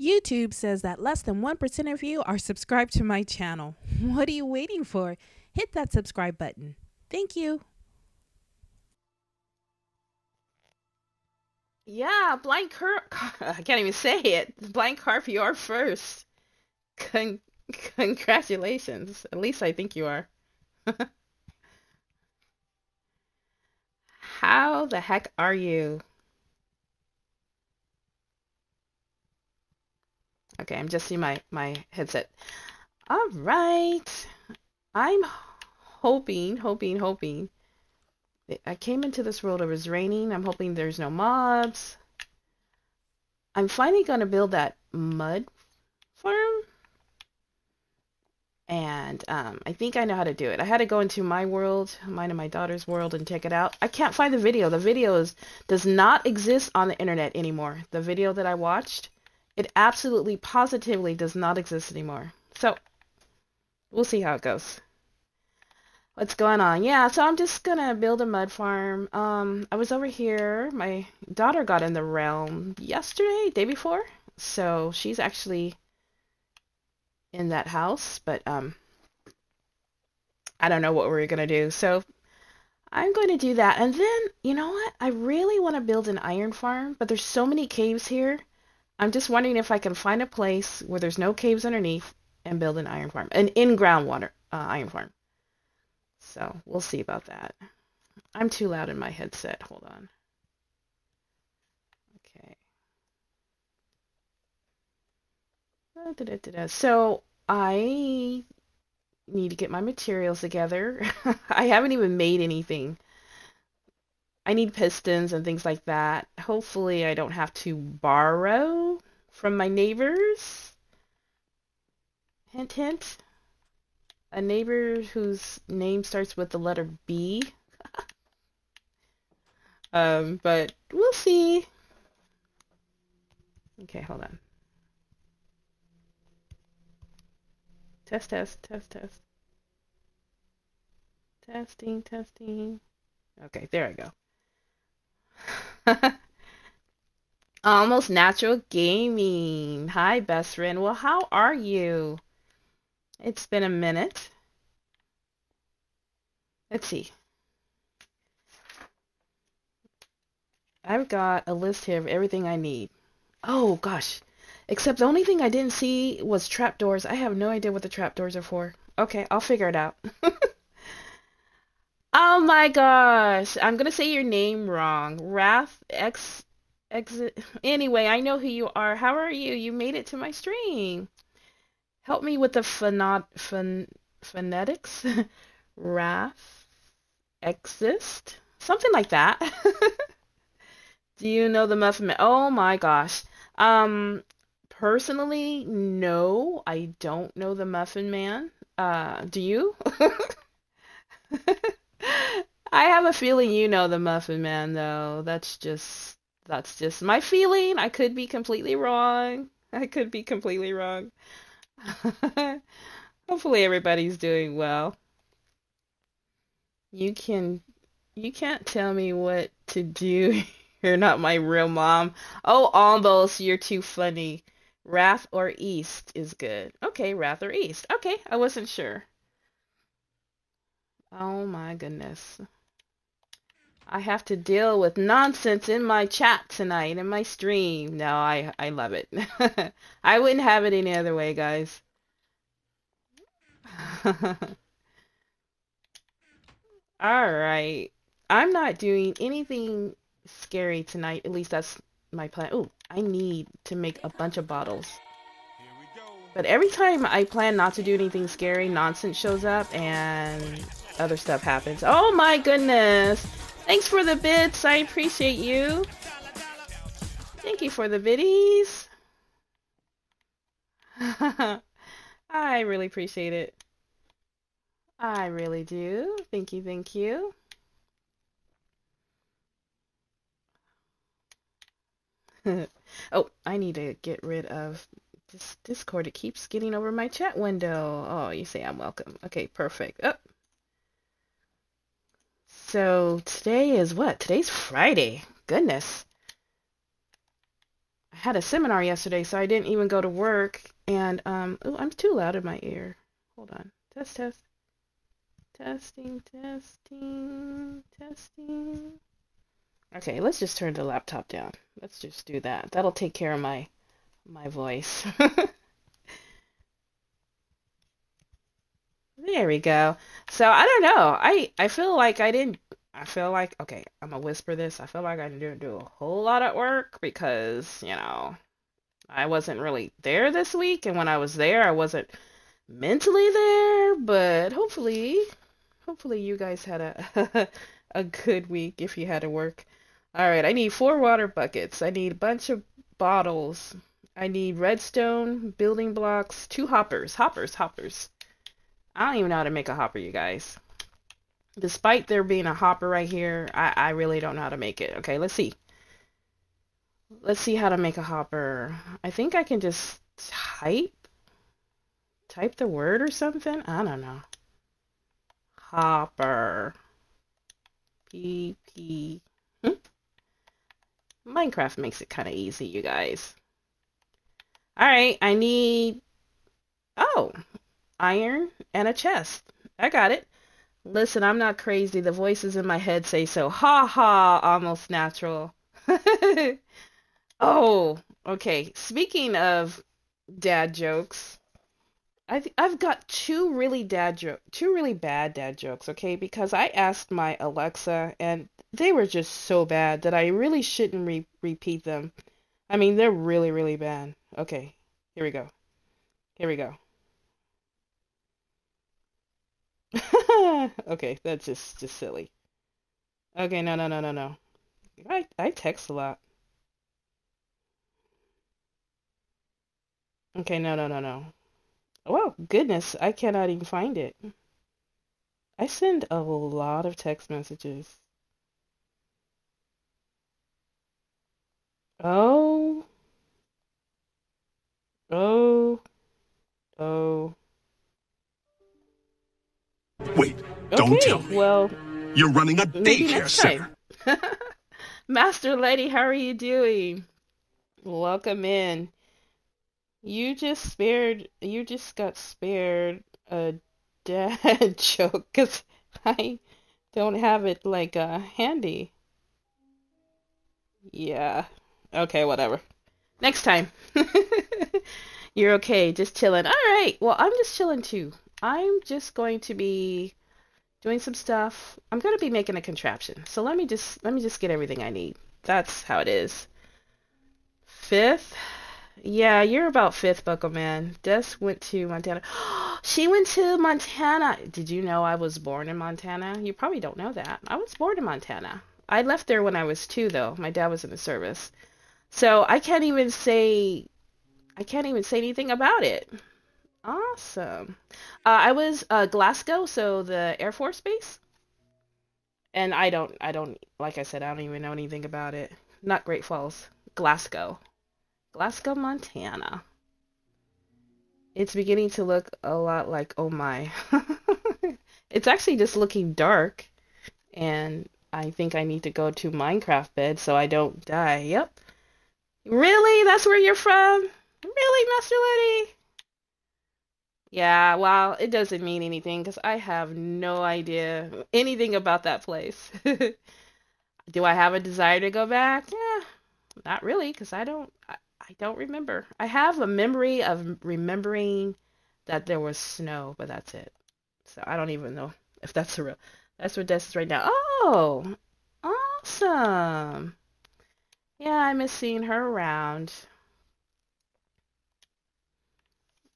YouTube says that less than 1% of you are subscribed to my channel. What are you waiting for? Hit that subscribe button. Thank you. Yeah, blind Car- I can't even say it. Blind Carp, you are first. Con- congratulations. At least I think you are. How the heck are you? Okay, I'm just seeing my, my headset. All right. I'm hoping, hoping, hoping. I came into this world, it was raining. I'm hoping there's no mobs. I'm finally going to build that mud farm. And um, I think I know how to do it. I had to go into my world, mine and my daughter's world, and check it out. I can't find the video. The video is, does not exist on the internet anymore. The video that I watched, it absolutely, positively does not exist anymore. So, we'll see how it goes. What's going on? Yeah, so I'm just gonna build a mud farm. Um, I was over here. My daughter got in the realm yesterday, day before. So she's actually in that house, but um, I don't know what we're gonna do. So I'm going to do that. And then, you know what? I really want to build an iron farm, but there's so many caves here. I'm just wondering if I can find a place where there's no caves underneath and build an iron farm, an in-ground water uh, iron farm. So we'll see about that. I'm too loud in my headset. Hold on. Okay. Da, da, da, so I need to get my materials together. I haven't even made anything. I need pistons and things like that. Hopefully I don't have to borrow from my neighbors. Hint, hint. A neighbor whose name starts with the letter B. um, but we'll see. Okay, hold on. Test, test, test, test. Testing, testing. Okay, there I go. Almost Natural Gaming. Hi, best friend. Well, how are you? It's been a minute. Let's see. I've got a list here of everything I need. Oh, gosh. Except the only thing I didn't see was trapdoors. I have no idea what the trapdoors are for. Okay, I'll figure it out. oh my gosh. I'm to say your name wrong. Wrath X. Anyway, I know who you are. How are you? You made it to my stream. Help me with the phonot phon phonetics. Wrath exist. Something like that. Do you know the Muffin? Oh my gosh. Um, Personally, no, I don't know the Muffin Man. Uh, do you? I have a feeling you know the Muffin Man, though. That's just that's just my feeling. I could be completely wrong. I could be completely wrong. Hopefully everybody's doing well. You can you can't tell me what to do. You're not my real mom. Oh, almost. You're too funny. Wrath or East is good. Okay, Wrath or East. Okay, I wasn't sure. Oh my goodness. I have to deal with nonsense in my chat tonight, in my stream. No, I, I love it. I wouldn't have it any other way, guys. Alright. I'm not doing anything scary tonight. At least that's my plan. Oh, I need to make a bunch of bottles. But every time I plan not to do anything scary, nonsense shows up and other stuff happens. Oh my goodness! Thanks for the bits. I appreciate you. Thank you for the biddies. I really appreciate it. I really do. Thank you, thank you. oh, I need to get rid of this Discord. It keeps getting over my chat window. Oh, you say I'm welcome. Okay, perfect. Oh. So today is what? Today's Friday. Goodness. I had a seminar yesterday, so I didn't even go to work. And um, I'm too loud in my ear. Hold on. Test, test. Testing, testing, testing. Okay, let's just turn the laptop down. Let's just do that. That'll take care of my my voice. there we go. So I don't know. I I feel like I didn't I feel like okay, I'm gonna whisper this. I feel like I didn't do a whole lot of work because, you know, I wasn't really there this week and when I was there, I wasn't mentally there, but hopefully hopefully you guys had a a good week if you had to work. All right, I need four water buckets. I need a bunch of bottles. I need redstone, building blocks, two hoppers. Hoppers, hoppers. I don't even know how to make a hopper, you guys. Despite there being a hopper right here, I, I really don't know how to make it. Okay, let's see. Let's see how to make a hopper. I think I can just type. Type the word or something? I don't know. Hopper. P P. Hmm? Minecraft makes it kind of easy, you guys. Alright, I need... Oh, iron and a chest. I got it. Listen, I'm not crazy. The voices in my head say so. Ha ha, almost natural. oh, okay. Speaking of dad jokes, I've I've got two really dad joke, two really bad dad jokes. Okay, because I asked my Alexa, and they were just so bad that I really shouldn't re- repeat them. I mean, they're really really bad. Okay, here we go. Here we go. okay, that's just just silly. Okay, no, no, no, no, no. I I text a lot. Okay, no, no, no, no. Well, goodness, I cannot even find it. I send a lot of text messages. Oh. Oh. Oh. Wait, don't Okay, tell me. well, You're running a daycare center. Master Lady, how are you doing? Welcome in. You just spared, you just got spared a dad joke because I don't have it like uh handy. Yeah. Okay, whatever. Next time. You're okay, just chilling. All right. Well, I'm just chilling too. I'm just going to be doing some stuff. I'm going to be making a contraption. So let me just let me just get everything I need. That's how it is. Fifth. Yeah, you're about fifth, Buckle Man. Des went to Montana. she went to Montana. Did you know I was born in Montana? You probably don't know that. I was born in Montana. I left there when I was two, though. My dad was in the service. So I can't even say I can't even say anything about it. Awesome. Uh, I was uh, Glasgow, so the Air Force Base. And I don't, I don't, like I said, I don't even know anything about it. Not Great Falls, Glasgow. Glasgow, Montana. It's beginning to look a lot like Oh My. it's actually just looking dark. And I think I need to go to Minecraft bed so I don't die. Yep. Really? That's where you're from? Really, Master Lady? Yeah, well, it doesn't mean anything because I have no idea anything about that place. Do I have a desire to go back? Yeah, not really because I don't I, I don't remember. I have a memory of remembering that there was snow, but that's it. So I don't even know if that's a real. That's where Des is right now. Oh, awesome. Yeah, I miss seeing her around.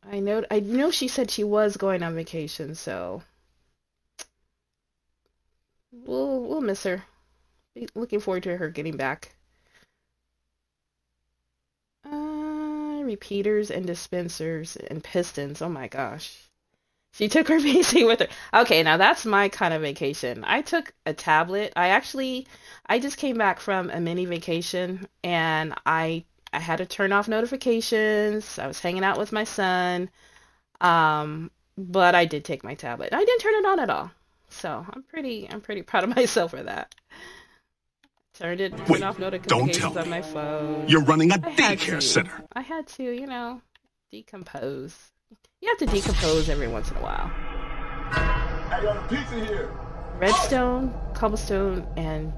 I know I know she said she was going on vacation, so we'll we'll miss her. Looking forward to her getting back. Uh, repeaters and dispensers and pistons. Oh my gosh. She took her PC with her. Okay, now that's my kind of vacation. I took a tablet. I actually I just came back from a mini vacation and I I had to turn off notifications. I was hanging out with my son. Um, but I did take my tablet. I didn't turn it on at all. So I'm pretty I'm pretty proud of myself for that. Turned it, turned Wait, off don't notifications tell on my phone. You're running a I had daycare center. I had to, you know, decompose. You have to decompose every once in a while. I got a pizza here. Redstone, cobblestone, and.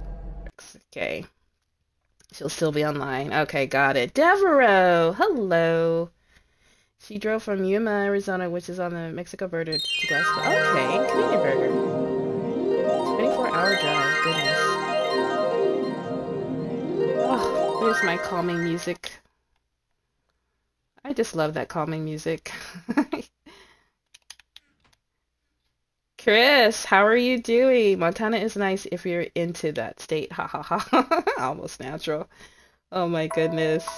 Okay. She'll still be online. Okay, got it. Devereaux, hello. She drove from Yuma, Arizona, which is on the Mexico border to Glasgow. Okay, Canadian burger. 24 hour drive, goodness. Oh, there's my calming music. I just love that calming music. Chris, how are you doing? Montana is nice if you're into that state. Ha ha ha. Almost natural. Oh my goodness.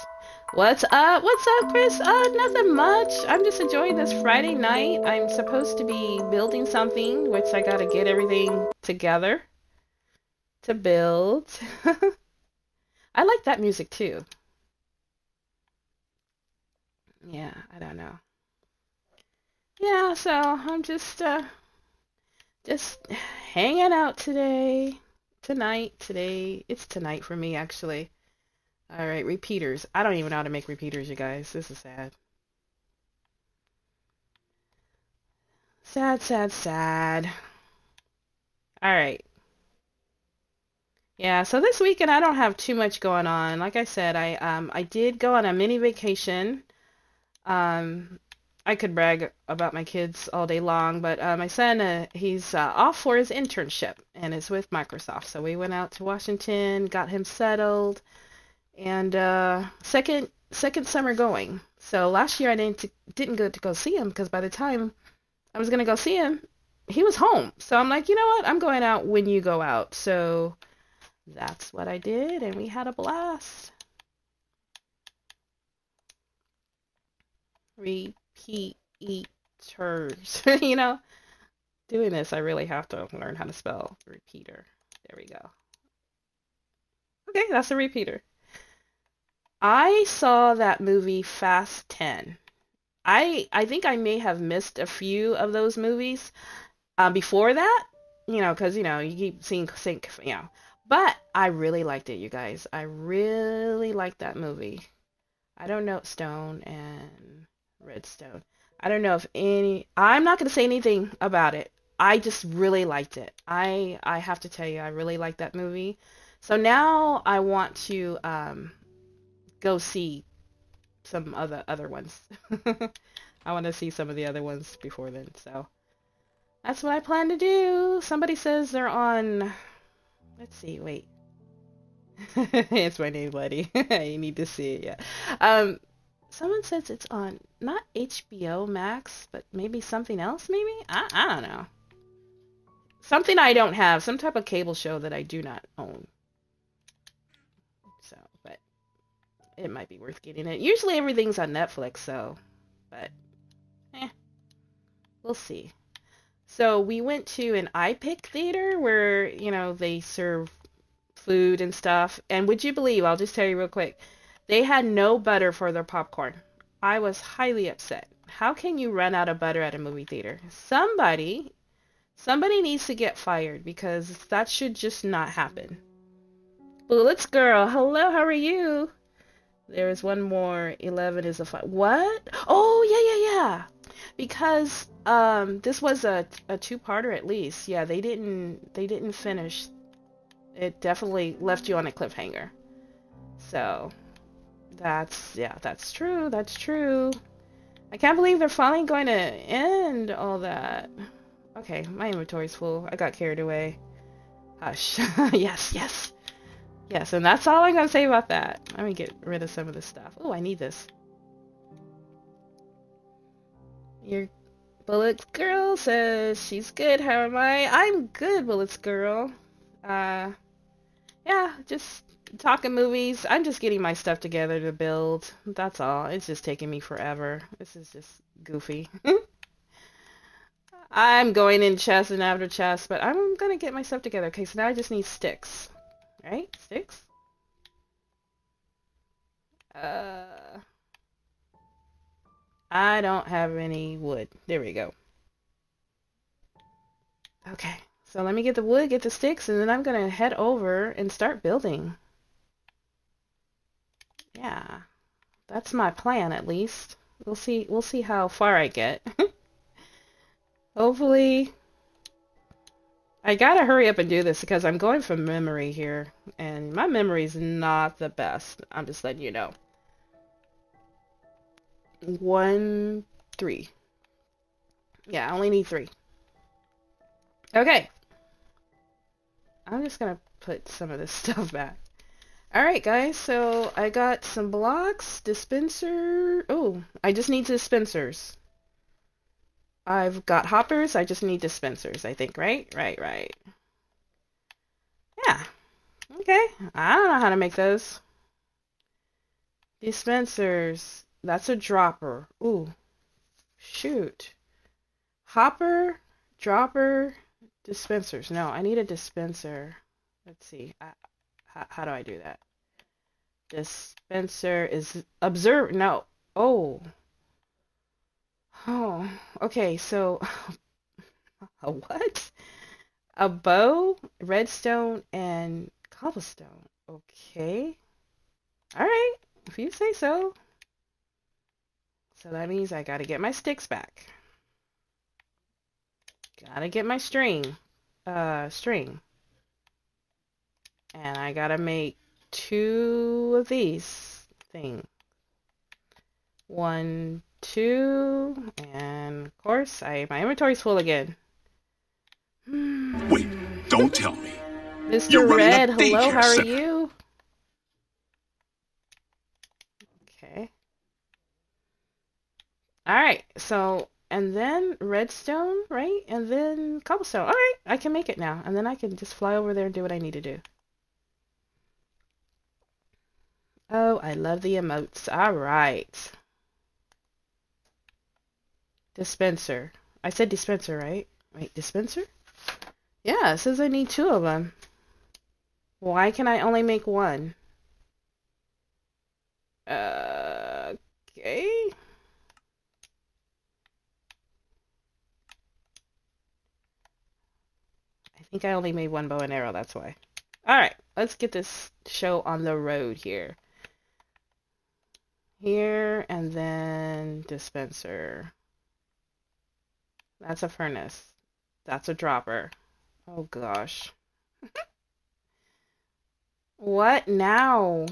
What's up? What's up, Chris? Uh, nothing much. I'm just enjoying this Friday night. I'm supposed to be building something, which I gotta get everything together to build. I like that music too. Yeah, I don't know. Yeah, so I'm just uh just hanging out today. Tonight, today. It's tonight for me actually. All right, repeaters. I don't even know how to make repeaters, you guys. This is sad. Sad, sad, sad. All right. Yeah, so this weekend I don't have too much going on. Like I said, I um I did go on a mini vacation. Um I could brag about my kids all day long, but uh, my son, uh, he's uh, off for his internship and is with Microsoft. So we went out to Washington, got him settled, and uh, second second summer going. So last year I didn't didn't go to go see him because by the time I was gonna go see him, he was home. So I'm like, you know what? I'm going out when you go out. So that's what I did, and we had a blast. Repeaters, you know. Doing this, I really have to learn how to spell repeater. There we go. Okay, that's a repeater. I saw that movie Fast 10. I I think I may have missed a few of those movies uh, before that, you know, because you know you keep seeing sync, you know. But I really liked it, you guys. I really liked that movie. I don't know Stone and Redstone. I don't know if any. I'm not gonna say anything about it. I just really liked it. I I have to tell you, I really liked that movie. So now I want to um go see some other other ones. I want to see some of the other ones before then. So that's what I plan to do. Somebody says they're on. Let's see. Wait. it's my name, buddy. you need to see it. Yeah. Um. Someone says it's on not HBO Max, but maybe something else. Maybe I I don't know. Something I don't have. Some type of cable show that I do not own. So, but it might be worth getting it. Usually everything's on Netflix, so, but, eh, we'll see. So we went to an iPic theater where, you know, they serve food and stuff. And would you believe, I'll just tell you real quick, they had no butter for their popcorn. I was highly upset. How can you run out of butter at a movie theater? Somebody, somebody needs to get fired because that should just not happen. Bullets girl, hello, how are you? There is one more. Eleven is a five. What? Oh yeah, yeah, yeah. Because um, this was a a two-parter at least. Yeah, they didn't they didn't finish. It definitely left you on a cliffhanger. So that's yeah, that's true. That's true. I can't believe they're finally going to end all that. Okay, my inventory's full. I got carried away. Hush. yes, yes. Yes, and that's all I'm going to say about that. Let me get rid of some of this stuff. Oh, I need this. Your Bullets Girl says she's good. How am I? I'm good, Bullets Girl. Uh, yeah, just talking movies. I'm just getting my stuff together to build. That's all. It's just taking me forever. This is just goofy. I'm going in chest and after chest, but I'm gonna get my stuff together. Okay, so now I just need sticks. Right? Sticks? Uh, I don't have any wood. There we go. Okay, So let me get the wood, get the sticks, and then I'm gonna head over and start building. Yeah, that's my plan at least. We'll see. We'll see how far I get. Hopefully, I gotta hurry up and do this because I'm going from memory here, and my memory's not the best. I'm just letting you know. One, three. Yeah, I only need three. Okay. I'm just gonna put some of this stuff back. Alright guys, so I got some blocks, dispenser, oh, I just need dispensers. I've got hoppers, I just need dispensers, I think, right? Right, right. Yeah. Okay, I don't know how to make those. Dispensers, that's a dropper. Ooh, shoot. Hopper, dropper, dispensers. No, I need a dispenser. Let's see. I, how, how do I do that? Dispenser is observe. No. Oh. Oh. Okay. So, a what? A bow, redstone, and cobblestone. Okay. All right. If you say so. So that means I gotta get my sticks back. Gotta get my string. Uh, string. And I gotta make two of these things. One, two, and of course, I my inventory's full again. Wait, don't tell me. Mr. You're Red, hello, how are center. you? Okay. Alright, so, and then redstone, right? And then cobblestone. Alright, I can make it now. And then I can just fly over there and do what I need to do. Oh, I love the emotes. Alright. Dispenser. I said dispenser, right? Wait, dispenser? Yeah, it says I need two of them. Why can I only make one? Uh, okay. I think I only made one bow and arrow, that's why. Alright, let's get this show on the road here. Here, and then dispenser. That's a furnace. That's a dropper. Oh gosh. What now?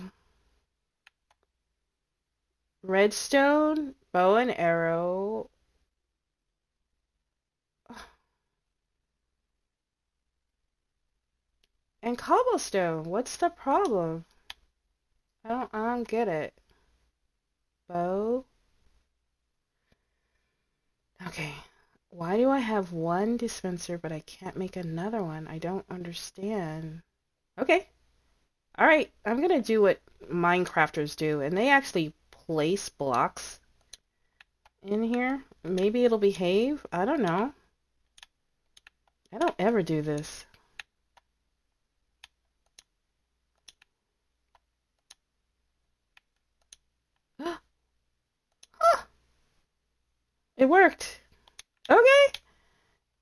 Redstone, bow and arrow. And cobblestone. What's the problem? I don't I don't get it. Bow. Okay. Why do I have one dispenser but I can't make another one? I don't understand. Okay. All right, I'm gonna do what Minecrafters do, and they actually place blocks in here. Maybe it'll behave. I don't know. I don't ever do this. Huh. It worked. Okay.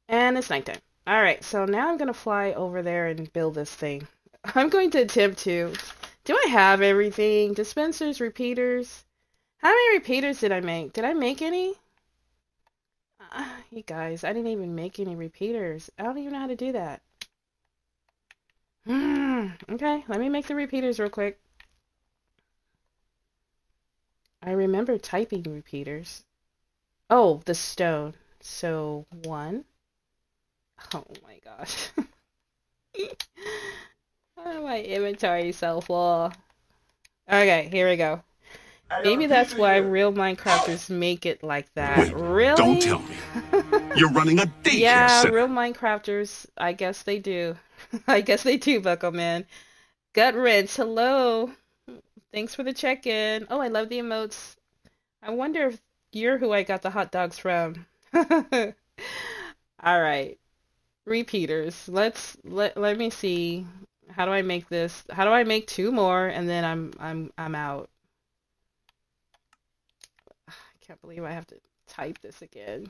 And it's nighttime. All right, so now I'm gonna fly over there and build this thing. I'm going to attempt to. Do I have everything? Dispensers, repeaters. How many repeaters did I make? Did I make any? Uh, you guys, I didn't even make any repeaters. I don't even know how to do that. Hmm. Okay, let me make the repeaters real quick. I remember typing repeaters. Oh, the stone. So, one. Oh my gosh. Oh, my inventory so full. Okay, here we go. Maybe that's why real Minecrafters make it like that. Wait, really? don't tell me. You're running a daycare Yeah, center. real Minecrafters. I guess they do. I guess they do, Buckle Man. Gut wrench. Hello. Thanks for the check-in. Oh, I love the emotes. I wonder if you're who I got the hot dogs from. All right. Repeaters. Let's let let me see. How do I make this? How do I make two more and then I'm I'm I'm out. I can't believe I have to type this again.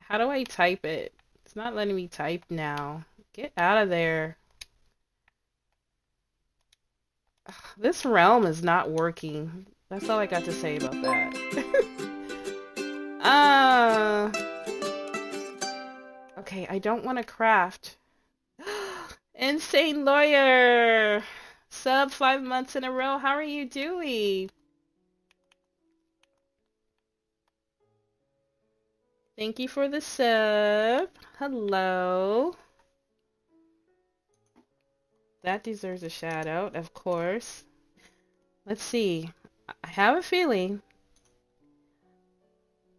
How do I type it It's not letting me type now. Get out of there. This realm is not working. That's all I got to say about that. Ah. okay, I don't want to craft. Insane lawyer. Sub five months in a row. How are you doing? Thank you for the sub. Hello. That deserves a shout out, of course. Let's see. I have a feeling.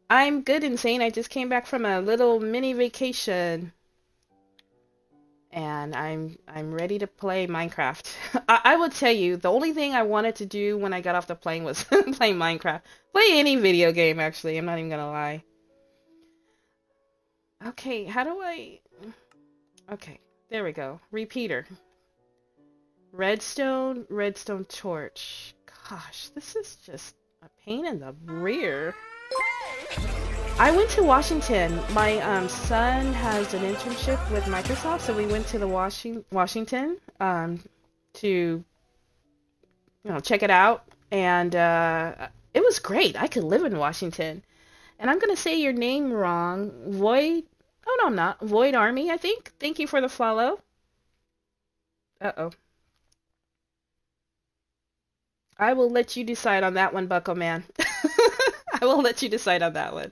I'm good, insane. I just came back from a little mini vacation. And I'm I'm ready to play Minecraft. I, I will tell you, the only thing I wanted to do when I got off the plane was play Minecraft. Play any video game, actually. I'm not even gonna lie. Okay, how do I... Okay, there we go. Repeater. Redstone, redstone torch. Gosh, this is just a pain in the rear. I went to Washington. My um, son has an internship with Microsoft, so we went to the Washing Washington um, to you know check it out, and uh, it was great. I could live in Washington. And I'm gonna say your name wrong. Void. Oh no, I'm not. Void Army. I think. Thank you for the follow. Uh oh. I will let you decide on that one, Bucko Man. I will let you decide on that one.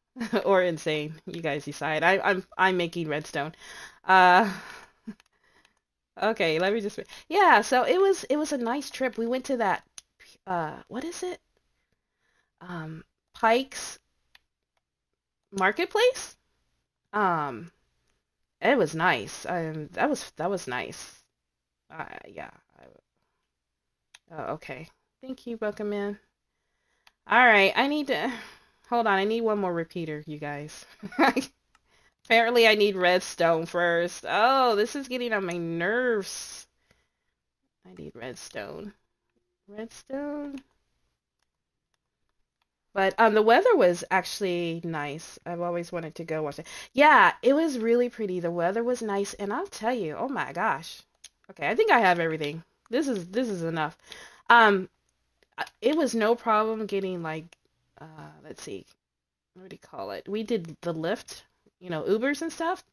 or insane. You guys decide. I, I'm I'm making redstone. Uh okay, let me just Yeah, so it was it was a nice trip. We went to that uh what is it? Um Pike's Marketplace? Um it was nice. Um that was that was nice. Uh yeah. Oh, okay. Thank you, Welcome Buckaman. All right, I need to hold on. I need one more repeater, you guys. Apparently, I need redstone first. Oh, this is getting on my nerves. I need redstone. Redstone. But um, the weather was actually nice. I've always wanted to go watch it. Yeah, it was really pretty. The weather was nice, and I'll tell you, oh my gosh. Okay, I think I have everything. This is this is enough. Um, it was no problem getting like uh let's see what do you call it? We did the Lyft you know ubers and stuff.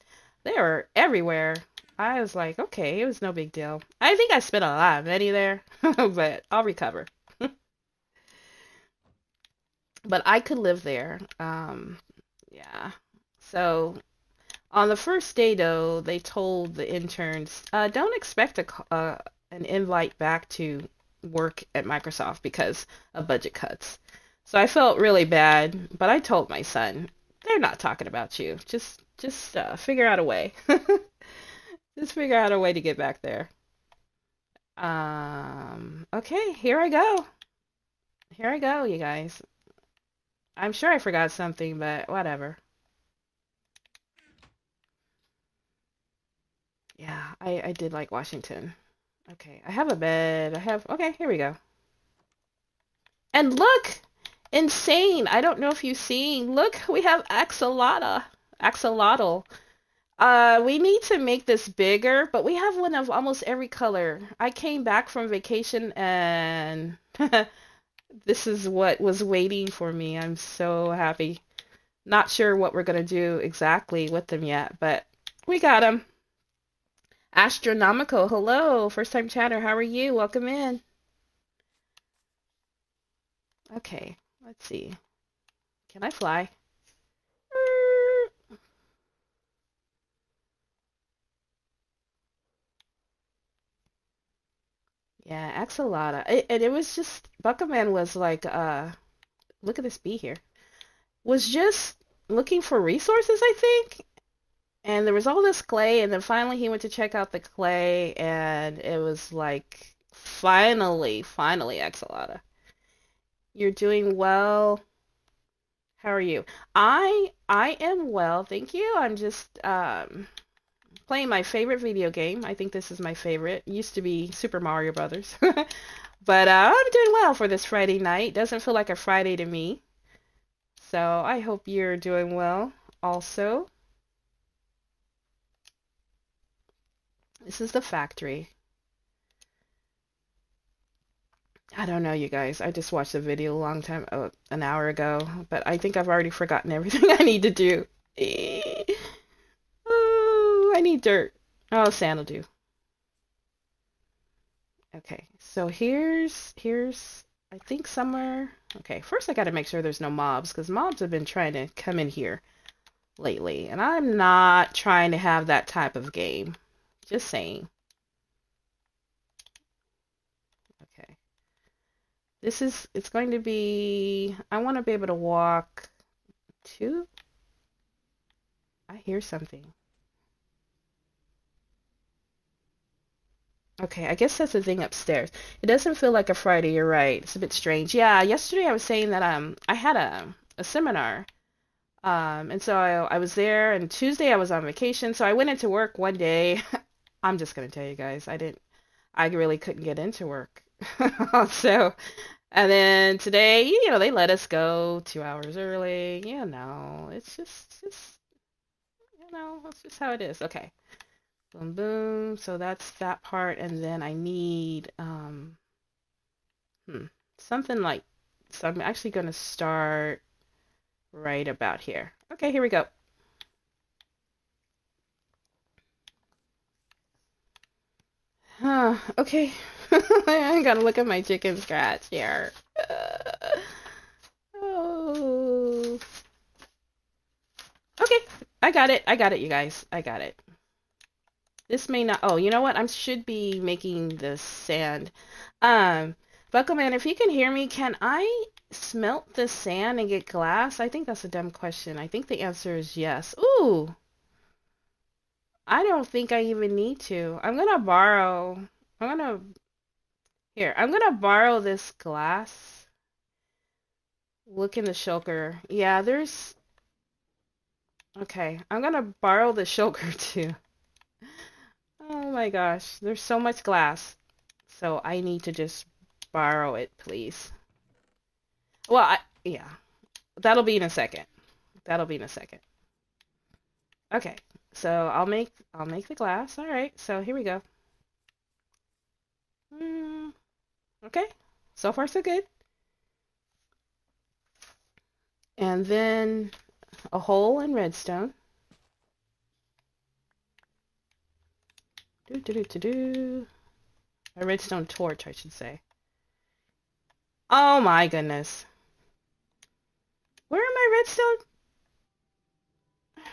They were everywhere. I was like okay it was no big deal. I think i spent a lot of money there but i'll recover. But i could live there um yeah. So on the first day though they told the interns uh don't expect a, uh, an invite back to work at Microsoft because of budget cuts. So I felt really bad, but I told my son, they're not talking about you. Just just uh, figure out a way. just figure out a way to get back there. Um okay, here I go. Here I go, you guys. I'm sure I forgot something, but whatever. Yeah, I I did like Washington. Okay, I have a bed. I have, okay, here we go. And look! Insane! I don't know if you've seen. Look, we have axolotl. Axolotl. Uh, we need to make this bigger, but we have one of almost every color. I came back from vacation and this is what was waiting for me. I'm so happy. Not sure what we're gonna do exactly with them yet, but we got them. Astronomical, hello, first time chatter. How are you? Welcome in. Okay, let's see. Can I fly? Yeah, Axolotl. It, and it was just Buckaman was like, uh, look at this bee here. Was just looking for resources, I think, and there was all this clay, and then finally he went to check out the clay, and it was like, finally, finally, Axolotl. You're doing well. How are you? I I am well, thank you. I'm just um playing my favorite video game. I think this is my favorite. It used to be Super Mario Brothers. But uh, I'm doing well for this Friday night. Doesn't feel like a Friday to me. So I hope you're doing well also. This is the factory. I don't know, you guys. I just watched the video a long time, uh, an hour ago, but I think I've already forgotten everything I need to do. oh, I need dirt. Oh, sand will do. Okay, so here's here's I think somewhere. Okay, first I got to make sure there's no mobs because mobs have been trying to come in here lately, and I'm not trying to have that type of game. Just saying. Okay. This is, it's going to be, I want to be able to walk to, I hear something. Okay, I guess that's the thing upstairs. It doesn't feel like a Friday, you're right. It's a bit strange. Yeah, yesterday I was saying that um I had a a seminar. Um and so I I was there and Tuesday I was on vacation, so I went into work one day. I'm just gonna tell you guys, I didn't I really couldn't get into work. so and then today, you know, they let us go two hours early. You know, it's just just you know, that's just how it is. Okay. Boom, boom. So that's that part. And then I need um, hmm, something like, so I'm actually to start right about here. Okay, here we go. Huh, okay. I gotta look at my chicken scratch here. Uh, oh. Okay, I got it. I got it, you guys. I got it. This may not. Oh, you know what? I should be making the sand. Um, Buckleman, if you can hear me, can I smelt the sand and get glass? I think that's a dumb question. I think the answer is yes. Ooh. I don't think I even need to. I'm gonna borrow. I'm gonna. Here, I'm gonna borrow this glass. Look in the shulker. Yeah, there's. Okay, I'm gonna borrow the shulker too. Oh my gosh, there's so much glass. So I need to just borrow it, please. Well, I, yeah. That'll be in a second. That'll be in a second. Okay. So I'll make I'll make the glass. All right. So here we go. Mm, okay. So far so good. And then a hole in redstone. Do do do do do. A redstone torch, I should say. Oh my goodness. Where are my redstone?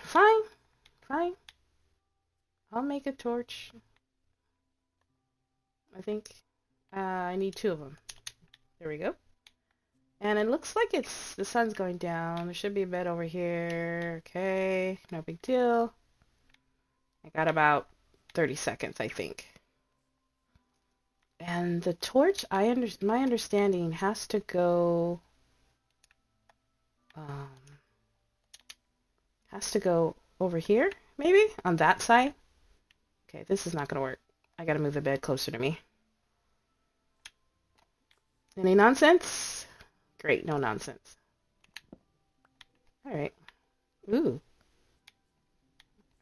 Fine. Fine. I'll make a torch. I think uh, I need two of them. There we go. And it looks like it's the sun's going down. There should be a bed over here. Okay, no big deal. I got about 30 seconds, I think. And the torch, I under my understanding, has to go. Um, has to go over here, maybe on that side. Okay, this is not gonna work. I gotta move the bed closer to me. Any nonsense? Great, no nonsense. All right. Ooh.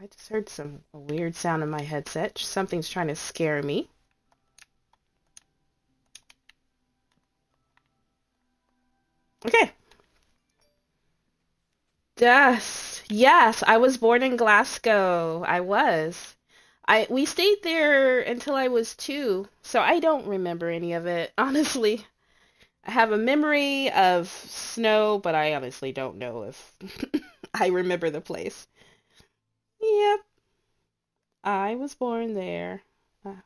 I just heard some weird sound in my headset. Something's trying to scare me. Okay. Yes. Yes, I was born in Glasgow. I was. I we stayed there until I was 2, so I don't remember any of it, honestly. I have a memory of snow, but I honestly don't know if I remember the place. Yep. I was born there. Uh,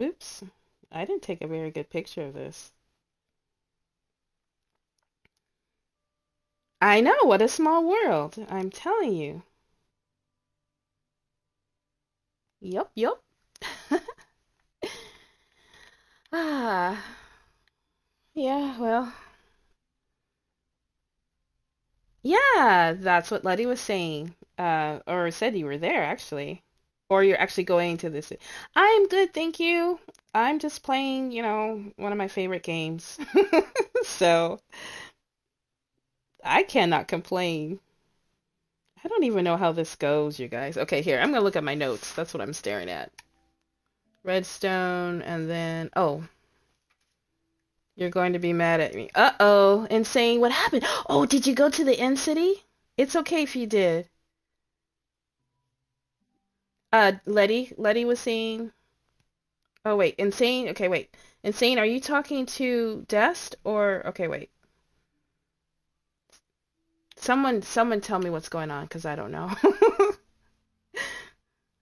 oops. I didn't take a very good picture of this. I know, what a small world. I'm telling you. Yup, yup. ah. Yeah, well. Yeah, that's what Letty was saying. Uh, or said you were there actually. Or you're actually going to this. I'm good, thank you. I'm just playing, you know, one of my favorite games. so I cannot complain. I don't even know how this goes, you guys. Okay, here, I'm gonna look at my notes. That's what I'm staring at. Redstone, and then, oh. You're going to be mad at me. Uh-oh, insane. What happened? Oh, did you go to the end city? It's okay if you did. Uh, Letty, Letty was saying, oh wait, insane. Okay, wait, insane. Are you talking to Dest or okay, wait. Someone, someone, tell me what's going on because I don't know.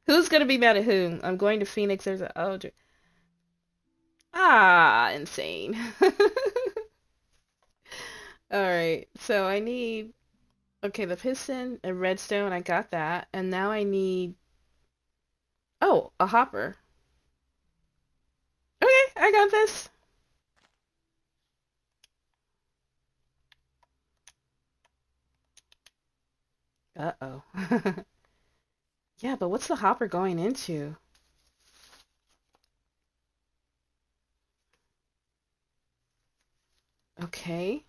Who's gonna be mad at whom? I'm going to Phoenix. There's a oh, ah, insane. All right, so I need okay the piston and redstone. I got that, and now I need Oh, a hopper. Okay, I got this. Uh-oh. yeah, but what's the hopper going into? Okay.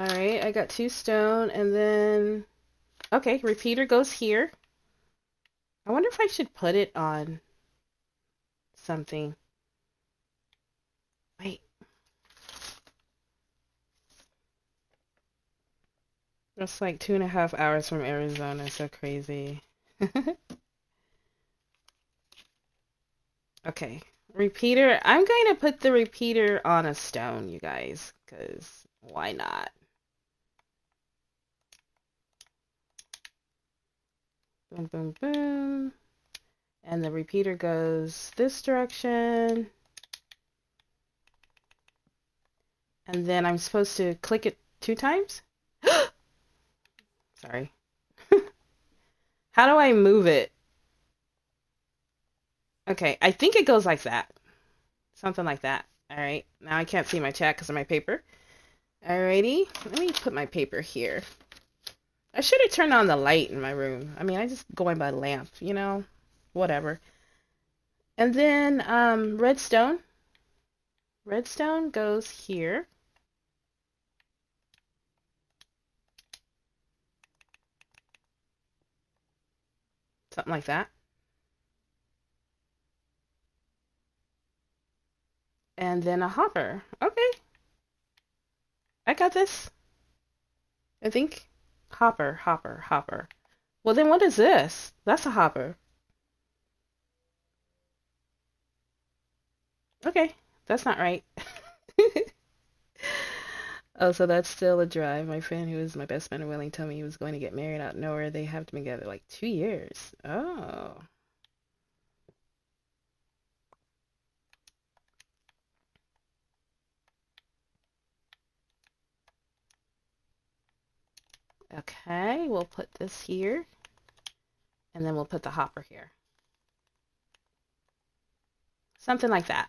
Alright, I got two stone, and then... Okay, repeater goes here. I wonder if I should put it on something. That's like two and a half hours from Arizona. So crazy. okay. Repeater. I'm going to put the repeater on a stone, you guys. Because why not? Boom, boom, boom. And the repeater goes this direction. And then I'm supposed to click it two times? Sorry. How do I move it? Okay, I think it goes like that. Something like that. Alright, now I can't see my chat because of my paper. Alrighty, let me put my paper here. I should have turned on the light in my room. I mean, I just going by lamp, you know, whatever. And then um, redstone. Redstone goes here. Something like that. And then a hopper. Okay. I got this. I think. Hopper, hopper, hopper. Well, then what is this? That's a hopper. Okay, that's not right. oh, so that's still a drive. My friend who is my best friend in Willing told me he was going to get married out nowhere. They have been together like two years. Oh. Okay, we'll put this here. And then we'll put the hopper here. Something like that.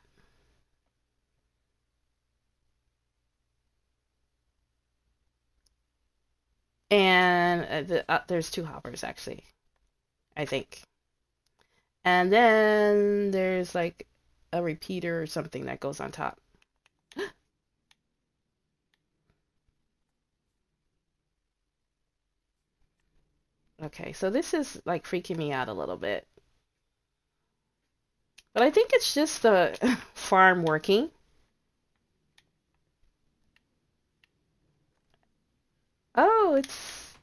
And uh, the, uh, there's two hoppers actually, I think. And then there's like a repeater or something that goes on top. Okay, so this is like freaking me out a little bit. But I think it's just the farm working. Oh, it's...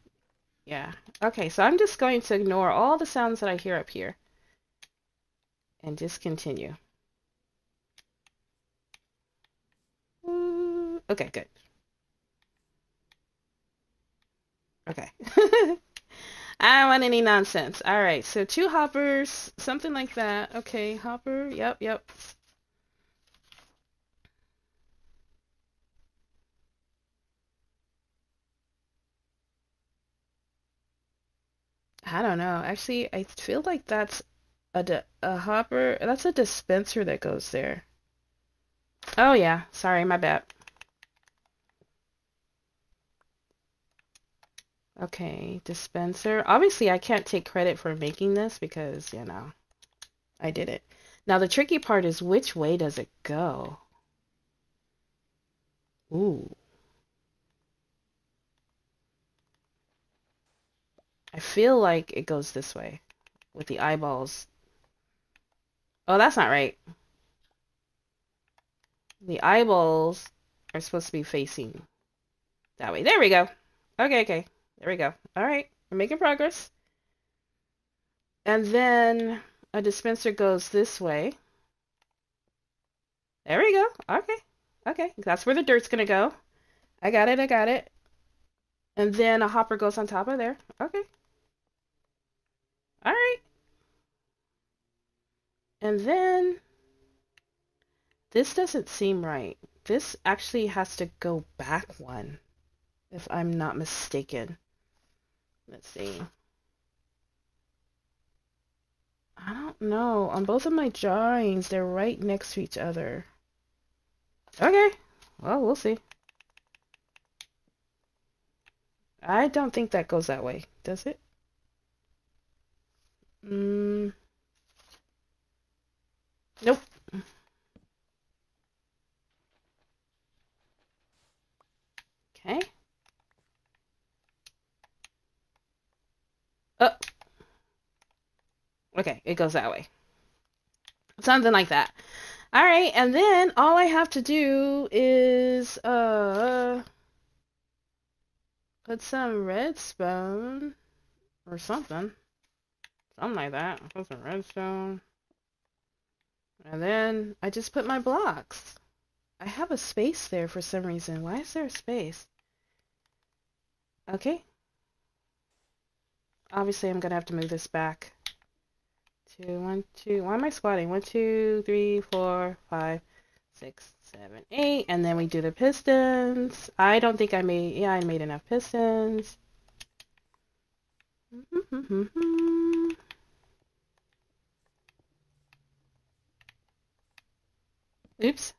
Yeah. Okay, so I'm just going to ignore all the sounds that I hear up here. And just continue. Okay, good. Okay. I don't want any nonsense. All right, so two hoppers, something like that. Okay, hopper. Yep, yep. I don't know. Actually, I feel like that's a, a hopper. That's a dispenser that goes there. Oh, yeah. Sorry, my bad. Okay, dispenser. Obviously, I can't take credit for making this because, you know, I did it. Now, the tricky part is which way does it go? Ooh. Feel like it goes this way with the eyeballs. Oh, that's not right. The eyeballs are supposed to be facing that way. There we go. Okay, okay. There we go. All right. We're making progress. And then a dispenser goes this way. There we go. Okay. Okay. That's where the dirt's going to go. I got it. I got it. And then a hopper goes on top of there. Okay. All right. And then this doesn't seem right. This actually has to go back one, if I'm not mistaken. Let's see. I don't know. On both of my drawings, they're right next to each other. Okay. Well, we'll see. I don't think that goes that way, does it? Mm. Nope. Okay. Oh. Okay, it goes that way. Something like that. All right, and then all I have to do is uh put some redstone or something. Something like that. Put some redstone. And then I just put my blocks. I have a space there for some reason. Why is there a space? Okay. Obviously, I'm going to have to move this back. Two, one, two. Why am I squatting? One, two, three, four, five, six, seven, eight. And then we do the pistons. I don't think I made, yeah, I made enough pistons. Mm-hmm, mm-hmm, mm-hmm. Oops.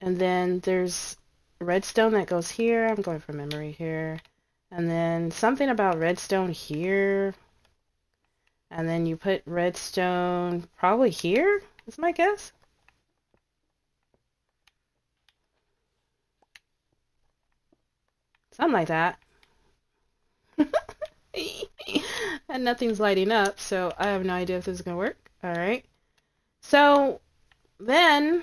And then there's redstone that goes here. I'm going from memory here. And then something about redstone here. And then you put redstone probably here, is my guess. Something like that. and nothing's lighting up, so I have no idea if this is going to work. Alright. So, then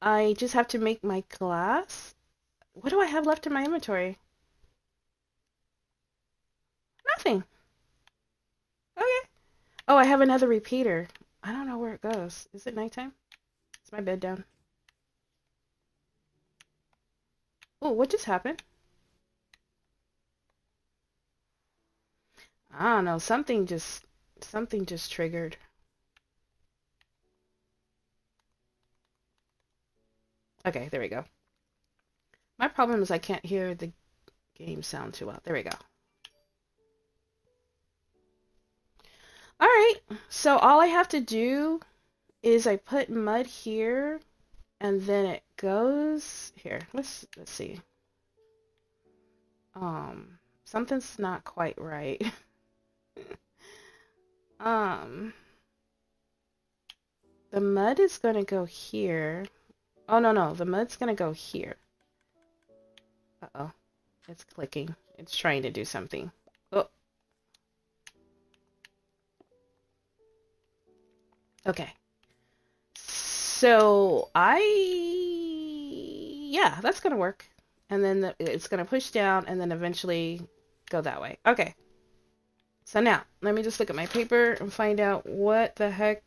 I just have to make my glass. What do I have left in my inventory? Nothing. Okay. Oh, I have another repeater. I don't know where it goes. Is it nighttime? Is my bed down? Oh, what just happened? I don't know. Something just something just triggered. Okay, there we go. My problem is I can't hear the game sound too well. There we go. Alright, so all I have to do is I put mud here and then it goes here. Let's let's see. Um something's not quite right. um the mud is going to go here. Oh, no, no. The mud's going to go here. Uh-oh. It's clicking. It's trying to do something. Oh. Okay. So, I... Yeah, that's going to work. And then the, it's going to push down and then eventually go that way. Okay. So now, let me just look at my paper and find out what the heck...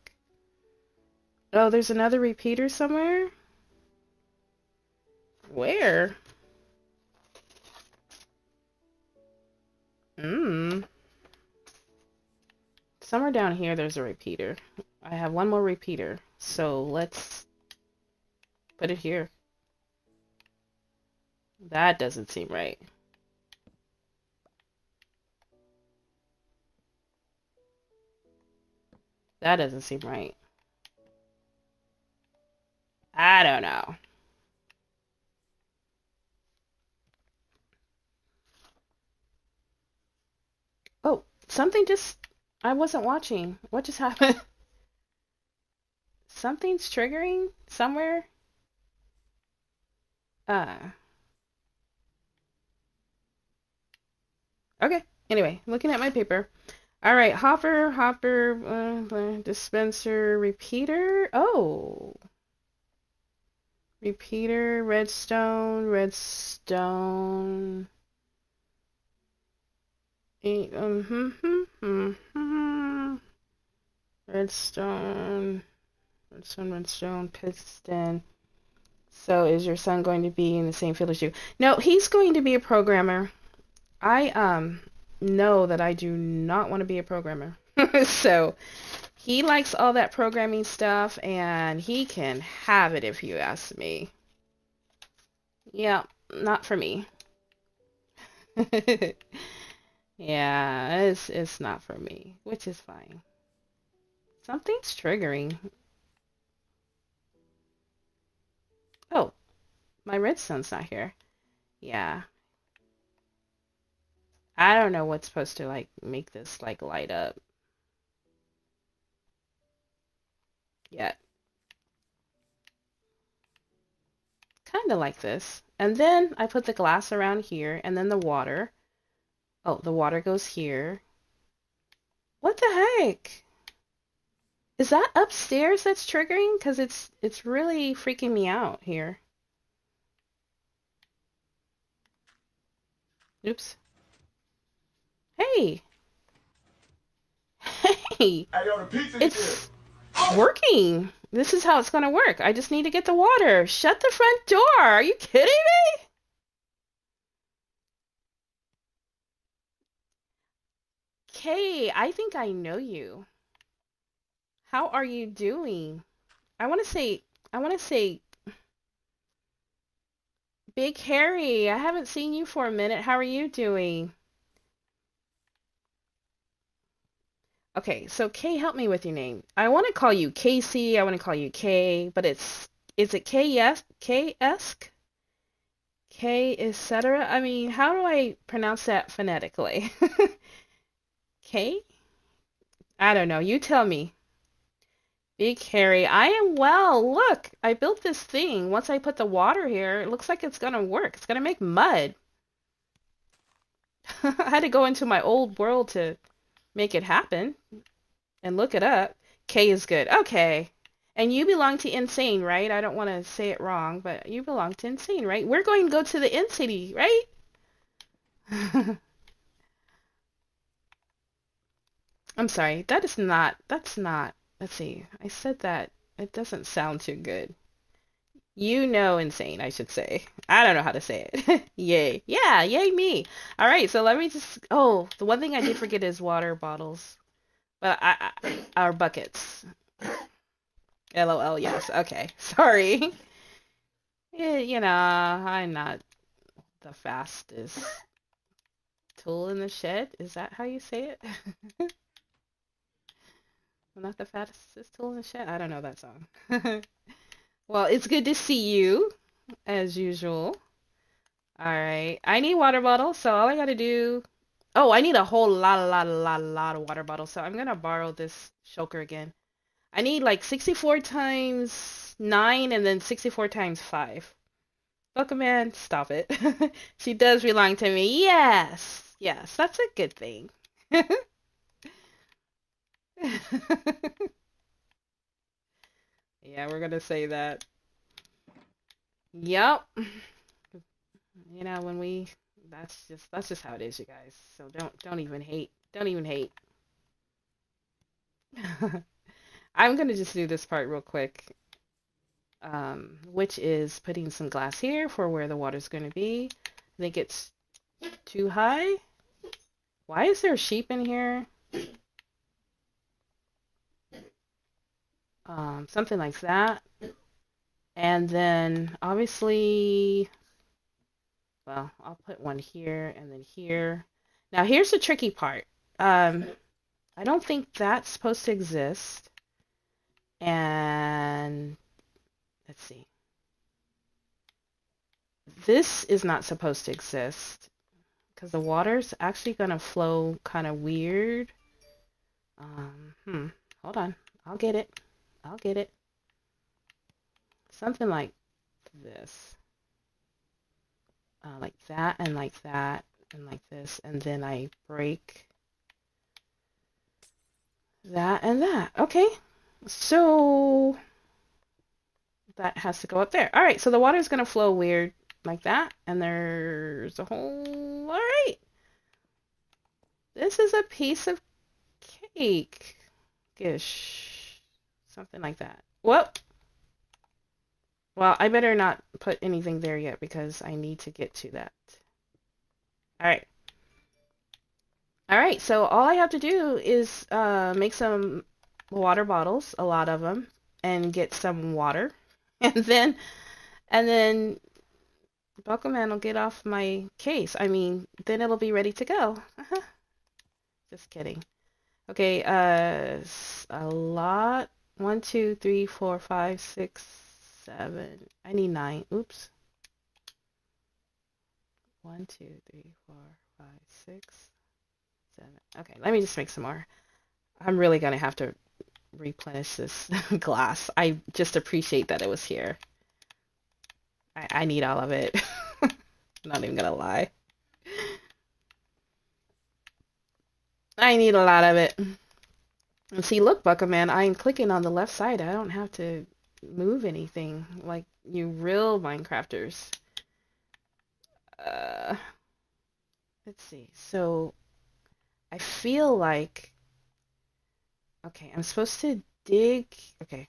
Oh, there's another repeater somewhere? Where? Hmm. Somewhere down here there's a repeater. I have one more repeater, so let's put it here. That doesn't seem right. That doesn't seem right. I don't know. Oh, something just... I wasn't watching. What just happened? Something's triggering somewhere? Uh... Okay. Anyway, looking at my paper. All right, hopper, hopper, uh, dispenser, repeater. Oh. Repeater, redstone, redstone. Eh, um, hmm, hmm, hmm, hmm. Um, hmm, hmm, hmm, redstone, redstone, redstone, piston. So is your son going to be in the same field as you? No, he's going to be a programmer. I um know that I do not want to be a programmer. so he likes all that programming stuff and he can have it if you ask me. Yeah, not for me. yeah, it's it's not for me, which is fine. Something's triggering. Oh, my redstone's not here. Yeah, I don't know what's supposed to like make this like light up yet. Kind of like this. And then I put the glass around here and then the water. Oh, the water goes here. What the heck? Is that upstairs that's triggering? Because it's it's really freaking me out here. Oops. Hey. Hey. Hey, yo, the pizza It's working. This is how it's going to work. I just need to get the water. Shut the front door. Are you kidding me? Kay, I think I know you. How are you doing? I want to say, I want to say, Big Harry, I haven't seen you for a minute. How are you doing? Okay, so Kay, help me with your name. I want to call you Casey. I want to call you Kay, but it's is it K yes K esque? K etc. I mean, how do I pronounce that phonetically? K? I don't know. You tell me. Big Harry, I am well. Look, I built this thing. Once I put the water here, it looks like it's gonna work. It's gonna make mud. I had to go into my old world to make it happen and look it up. K is good. Okay. And you belong to Insane, right? I don't want to say it wrong, but you belong to Insane, right? We're going to go to the End City, right? I'm sorry. That is not, that's not, let's see. I said that. It doesn't sound too good. You know insane, I should say. I don't know how to say it. yay. Yeah, yay me. All right, so let me just Oh, the one thing I did forget is water bottles. But I, I our buckets. LOL, yes. Okay. Sorry. Yeah, you know, I'm not the fastest tool in the shed. Is that how you say it? I'm not the fastest tool in the shed. I don't know that song. well, it's good to see you, as usual. All right. I need water bottle, so all I gotta do. Oh, I need a whole lot, a lot, a lot, a lot of water bottles. So I'm gonna borrow this shulker again. I need like 64 times 9 and then 64 times 5. man, stop it. she does belong to me. Yes. Yes, that's a good thing. yeah, we're gonna say that. Yep. You know, when we that's just that's just how it is, you guys. So don't don't even hate. Don't even hate. I'm gonna just do this part real quick. Um, which is putting some glass here for where the water's gonna be. I think it's too high. Why is there a sheep in here? Um, something like that. And then obviously, well, I'll put one here and then here. Now here's the tricky part. Um, I don't think that's supposed to exist. And let's see. This is not supposed to exist because the water's actually going to flow kind of weird. Um, hmm, hold on. I'll get it. I'll get it. Something like this. Uh, like that and like that. and like this, and then I break that and that. Okay, so that has to go up there. All right, so the water is going to flow weird like that, and there's a hole. All right. This is a piece of cake. Something like that. Whoop. Well, I better not put anything there yet because I need to get to that. All right. All right, so all I have to do is uh, make some water bottles, a lot of them, and get some water. And then, and then Buccoman will get off my case. I mean, then it'll be ready to go. Just kidding. Okay, uh, a lot. One, two, three, four, five, six, seven. I need nine. Oops. One, two, three, four, five, six, seven. Okay, let me just make some more. I'm really going to have to replenish this glass. I just appreciate that it was here. I, I need all of it. Not even going to lie. I need a lot of it. And see, look, Buccoman, I'm clicking on the left side. I don't have to move anything like you real Minecrafters. Uh, let's see. So, I feel like... Okay, I'm supposed to dig... Okay.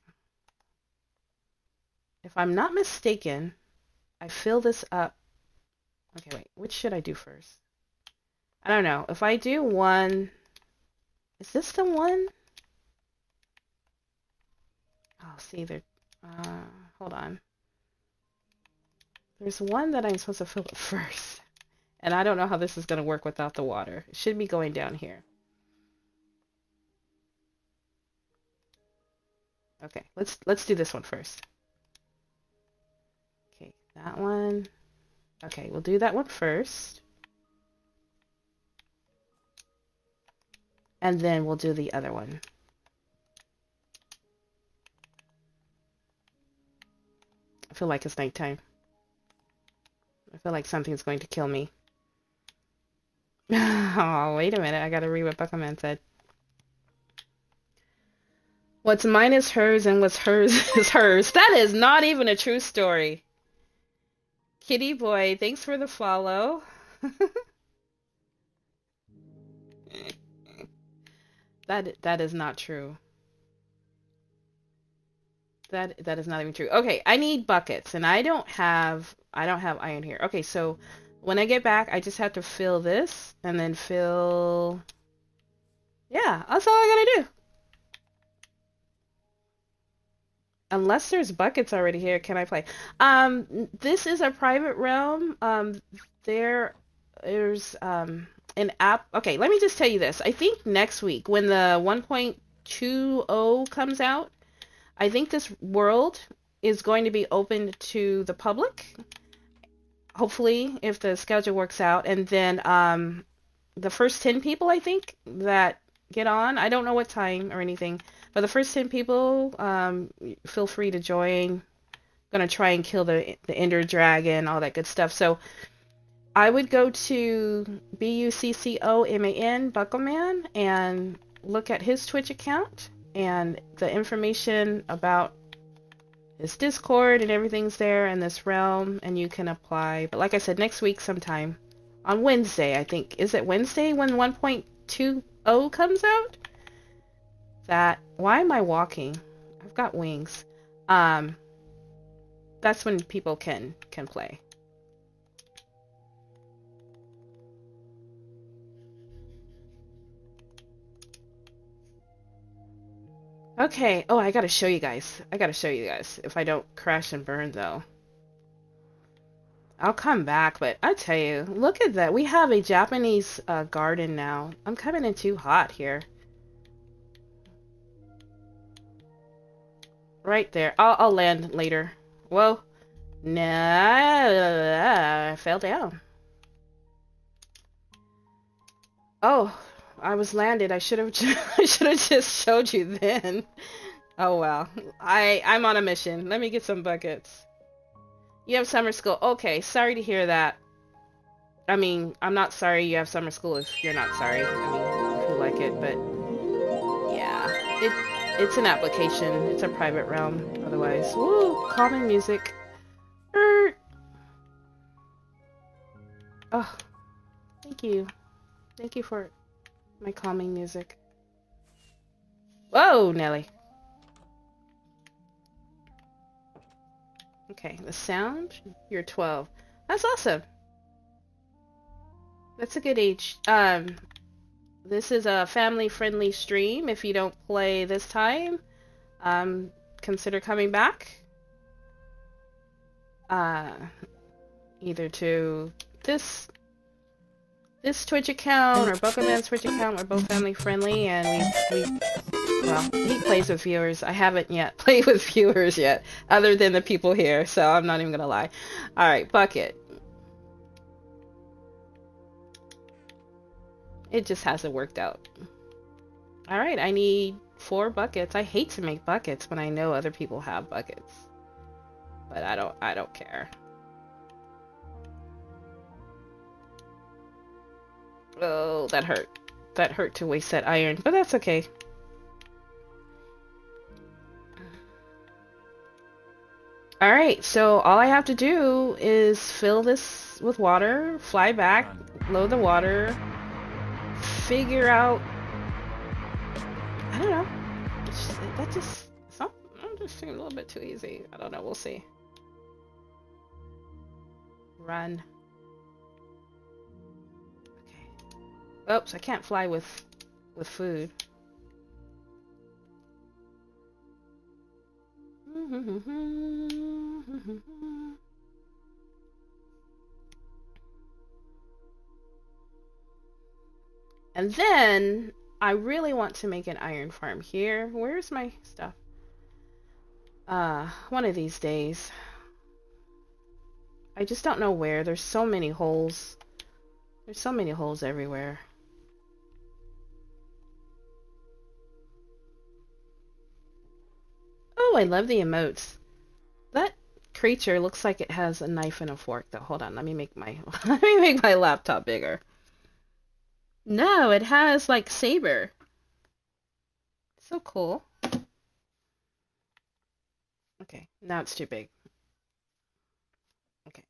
If I'm not mistaken, I fill this up. Okay, wait. Which should I do first? I don't know. If I do one... Is this the one? Oh, see, there. Uh, hold on. There's one that I'm supposed to fill up first, and I don't know how this is going to work without the water. It should be going down here. Okay, let's let's do this one first. Okay, that one. Okay, we'll do that one first. And then we'll do the other one. I feel like it's nighttime. I feel like something's going to kill me. oh, wait a minute. I gotta read what Buccoman said. What's mine is hers and what's hers is hers. That is not even a true story. Kitty boy, thanks for the follow. that that is not true. That that is not even true. Okay, I need buckets and I don't have I don't have iron here. Okay, so when I get back, I just have to fill this and then fill Yeah, that's all I got to do. Unless there's buckets already here, can I play? Um this is a private realm. Um there there's um an app. Okay, let me just tell you this. I think next week when the 1.20 comes out, I think this world is going to be open to the public. Hopefully, if the schedule works out, and then um, the first ten people I think that get on. I don't know what time or anything, but the first ten people, um, feel free to join. Gonna try and kill the the Ender Dragon, all that good stuff. So I would go to B U C C O M A N Buccoman and look at his Twitch account and the information about his Discord and everything's there in this realm and you can apply. But like I said, next week sometime on Wednesday, I think. Is it Wednesday when 1.20 comes out? That why am I walking? I've got wings. Um that's when people can can play. Okay. Oh, I gotta show you guys. I gotta show you guys. If I don't crash and burn, though. I'll come back, but I tell you, look at that. We have a Japanese uh, garden now. I'm coming in too hot here. Right there. I'll, I'll land later. Whoa. Nah, I fell down. Oh, I was landed. I should have I should have just showed you then. Oh well. I I'm on a mission. Let me get some buckets. You have summer school. Okay, sorry to hear that. I mean, I'm not sorry you have summer school if you're not sorry. I mean, if you like it, but yeah, it it's an application. It's a private realm. Otherwise, woo, calming music. Er. Oh, thank you, thank you for my calming music. Whoa, Nelly. Okay, the sound. You're 12. That's awesome. That's a good age. Um, this is a family-friendly stream. If you don't play this time, um, consider coming back. Uh, either to this this Twitch account or Buccoman's Twitch account. We're both family friendly, and we we well, he plays with viewers. I haven't yet played with viewers yet, other than the people here. So I'm not even gonna lie. All right, bucket. It just hasn't worked out. Alright, I need four buckets. I hate to make buckets when I know other people have buckets. But I don't I don't care. Oh, that hurt. That hurt to waste that iron, but that's okay. Alright, so all I have to do is fill this with water, fly back, load the water, figure out. I don't know. Just, that just some. I'm just seems a little bit too easy. I don't know. We'll see. Run. Oops, I can't fly with with food. And then I really want to make an iron farm here. Where's my stuff? Uh, one of these days. I just don't know where. There's so many holes. There's so many holes everywhere. I love the emotes. That creature looks like it has a knife and a fork though. Hold on, let me make my let me make my laptop bigger. No, it has like saber. So cool. Okay, now it's too big. Okay,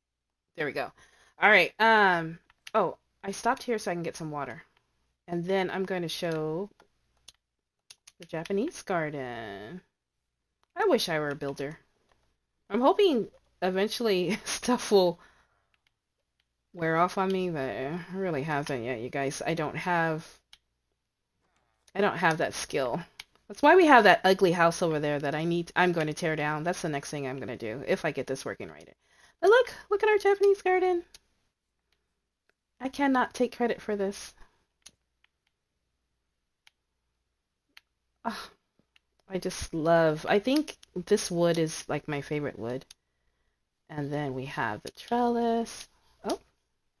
there we go. All right. Um. Oh, I stopped here so I can get some water, and then I'm going to show the Japanese garden. I wish I were a builder. I'm hoping eventually stuff will wear off on me, but it really hasn't yet, you guys. I don't have I don't have that skill. That's why we have that ugly house over there that I need I'm going to tear down. That's the next thing I'm going to do if I get this working right. But look, look at our Japanese garden. I cannot take credit for this. Oh, I just love, I think this wood is like my favorite wood. And then we have the trellis. Oh,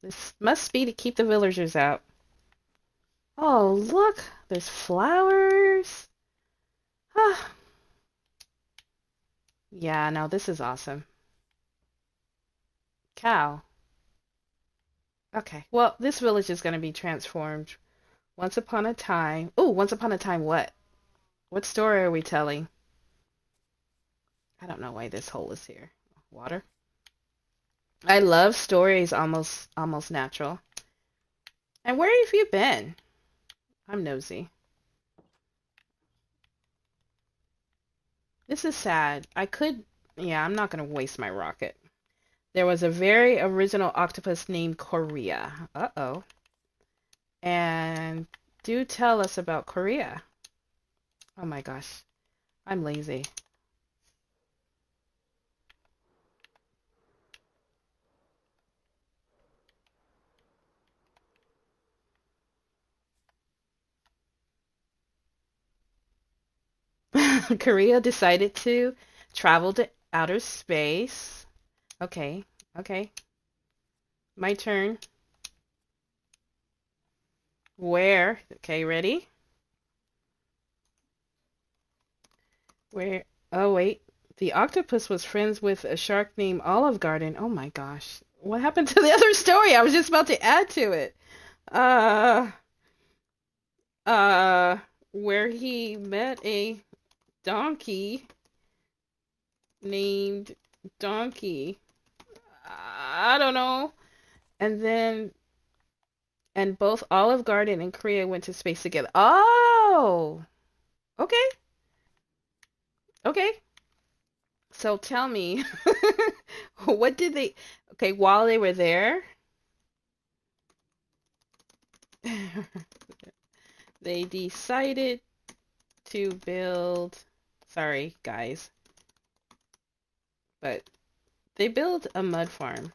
this must be to keep the villagers out. Oh, look! There's flowers! Ah. Yeah, no, this is awesome. Cow. Okay, well, this village is going to be transformed. Once upon a time... Oh, once upon a time what? What story are we telling? I don't know why this hole is here. Water? I love stories almost almost natural. And where have you been? I'm nosy. This is sad. I could yeah, I'm not gonna waste my rocket. There was a very original octopus named Korea. Uh-oh. And do tell us about Korea. Oh my gosh. I'm lazy. Korea decided to travel to outer space. Okay, okay. My turn. Where? Okay, ready? Where? Oh, wait. The octopus was friends with a shark named Olive Garden. Oh my gosh. what happened to the other story? I was just about to add to it. Uh, uh, where he met a donkey named Donkey. I don't know. And then, and both Olive Garden and Korea went to space together. Oh, okay. Okay. So tell me, what did they, okay, while they were there, they decided to build, sorry guys, but they build a mud farm.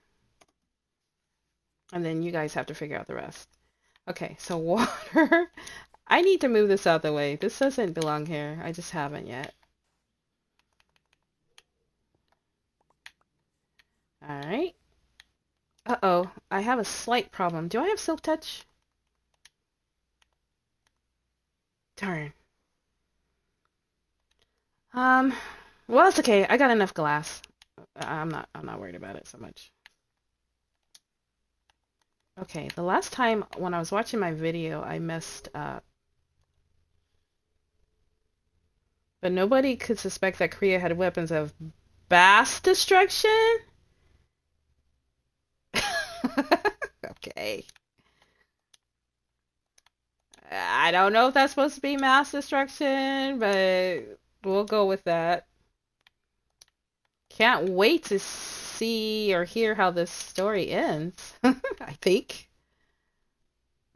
And then you guys have to figure out the rest. Okay, so water. I need to move this out the way. This doesn't belong here. I just haven't yet. Alright. Uh-oh. I have a slight problem. Do I have silk touch? Darn. Um, well, it's okay. I got enough glass. I'm not I'm not worried about it so much. Okay, the last time when I was watching my video, I messed up. But nobody could suspect that Korea had weapons of mass destruction? okay. I don't know if that's supposed to be mass destruction, but we'll go with that. Can't wait to see or hear how this story ends. I think.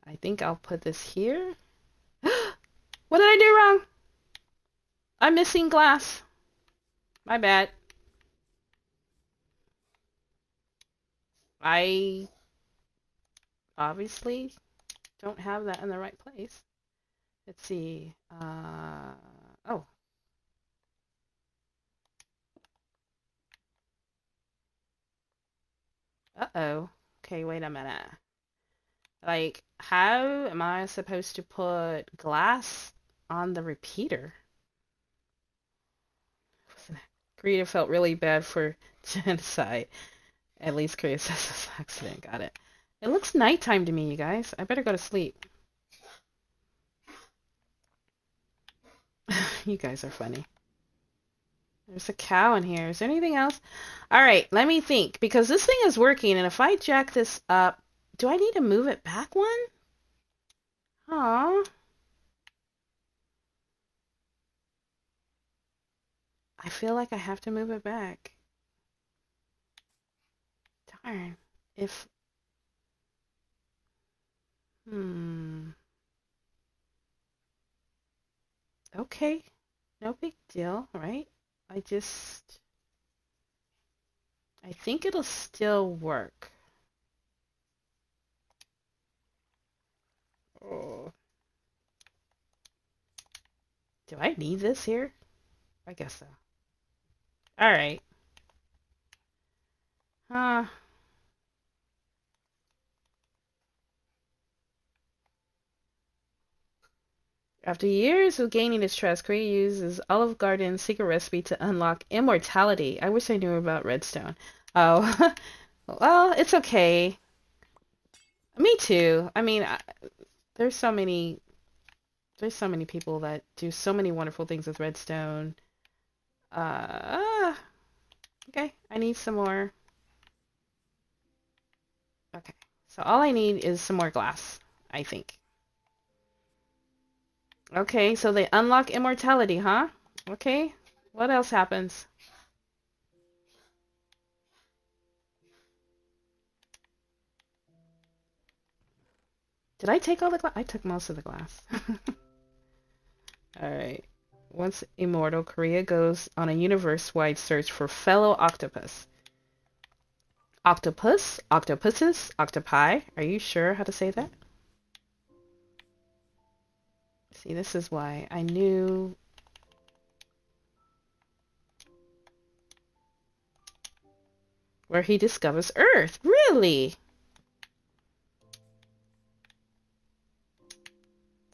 I think I'll put this here. what did I do wrong? I'm missing glass. My bad. I obviously don't have that in the right place. Let's see. Uh, oh, Uh-oh. Okay, wait a minute. Like, how am I supposed to put glass on the repeater? Krea felt really bad for genocide. At least Krea says this accident. Got it. It looks nighttime to me, you guys. I better go to sleep. you guys are funny. There's a cow in here. Is there anything else? All right, let me think. Because this thing is working, and if I jack this up, do I need to move it back one? Aw. I feel like I have to move it back. Darn. If... Hmm. Okay. No big deal, right? I just... I think it'll still work. Oh. Do I need this here? I guess so. Alright. Uh, After years of gaining his trust, Krea uses Olive Garden's secret recipe to unlock immortality. I wish I knew about Redstone. Oh, well, it's okay. Me too. I mean, I, there's so many, there's so many people that do so many wonderful things with Redstone. Uh, okay, I need some more. Okay, so all I need is some more glass, I think. Okay, so they unlock immortality, huh? Okay, what else happens? Did I take all the glass? I took most of the glass. Alright. Once immortal, Korea goes on a universe-wide search for fellow octopus. Octopus? Octopuses? Octopi? Are you sure how to say that? See, this is why I knew... Where he discovers Earth. Really?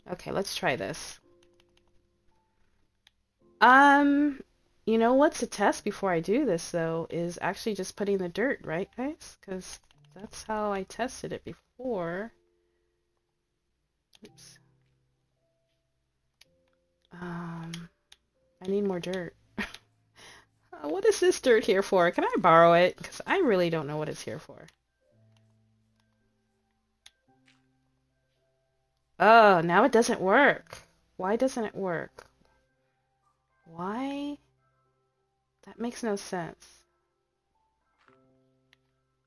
Okay, let's try this. Um, you know what's a test before I do this though is actually just putting the dirt, right guys? Because that's how I tested it before. Oops. Um, I need more dirt. Uh, what is this dirt here for? Can I borrow it? Because I really don't know what it's here for. Oh, now it doesn't work. Why doesn't it work? Why? That makes no sense.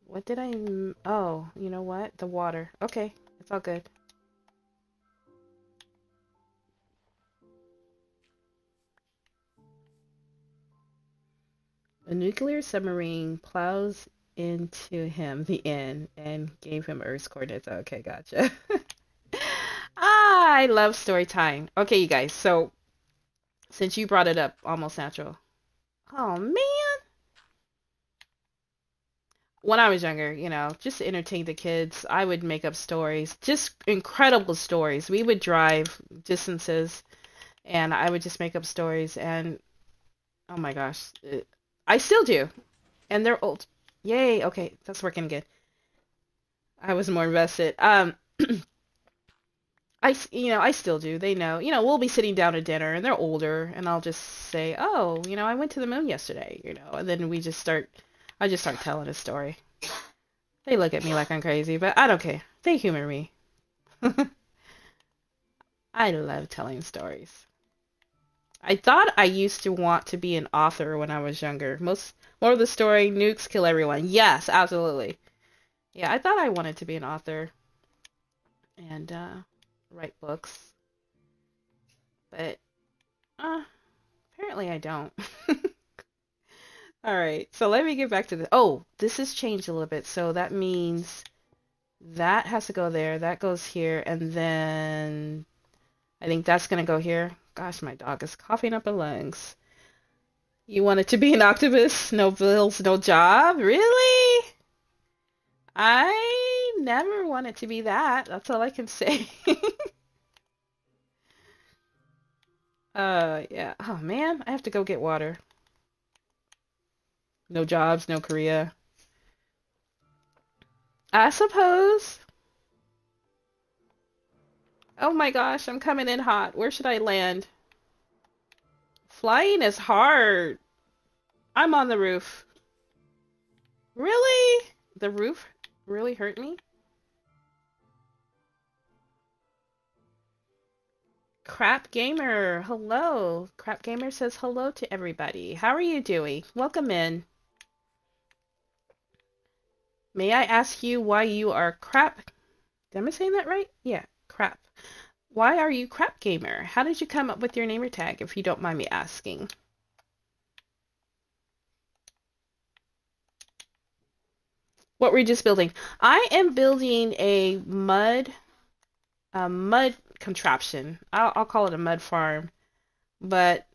What did I... Oh, you know what? The water. Okay, it's all good. A nuclear submarine plows into him, the end, and gave him Earth's coordinates. Okay, gotcha. I love story time. Okay, you guys, so since you brought it up, almost natural. Oh, man. When I was younger, you know, just to entertain the kids, I would make up stories, just incredible stories. We would drive distances, and I would just make up stories, and oh my gosh, it, I still do. And they're old. Yay. Okay, that's working good. I was more invested. Um I you know, I still do. They know. You know, we'll be sitting down at dinner and they're older and I'll just say, "Oh, you know, I went to the moon yesterday," you know. And then we just start I just start telling a story. They look at me like I'm crazy, but I don't care. They humor me. I love telling stories. I thought I used to want to be an author when I was younger. Most more of the story, nukes kill everyone. Yes, absolutely. Yeah, I thought I wanted to be an author and uh, write books, but uh, apparently I don't. All right, so let me get back to the. Oh, this has changed a little bit, so that means that has to go there. That goes here, and then I think that's gonna go here. Gosh, my dog is coughing up her lungs. You wanted to be an octopus? No bills, no job? Really? I never wanted to be that. That's all I can say. uh, yeah. Oh, man. I have to go get water. No jobs, no Korea. I suppose. Oh my gosh, I'm coming in hot. Where should I land? Flying is hard. I'm on the roof. Really? The roof really hurt me? Crap Gamer, hello. Crap Gamer says hello to everybody. How are you doing? Welcome in. May I ask you why you are crap? Am I saying that right? Yeah, crap. Why are you Crap Gamer? How did you come up with your namer tag, if you don't mind me asking? What were you just building? I am building a mud, a mud contraption. I'll, I'll call it a mud farm, but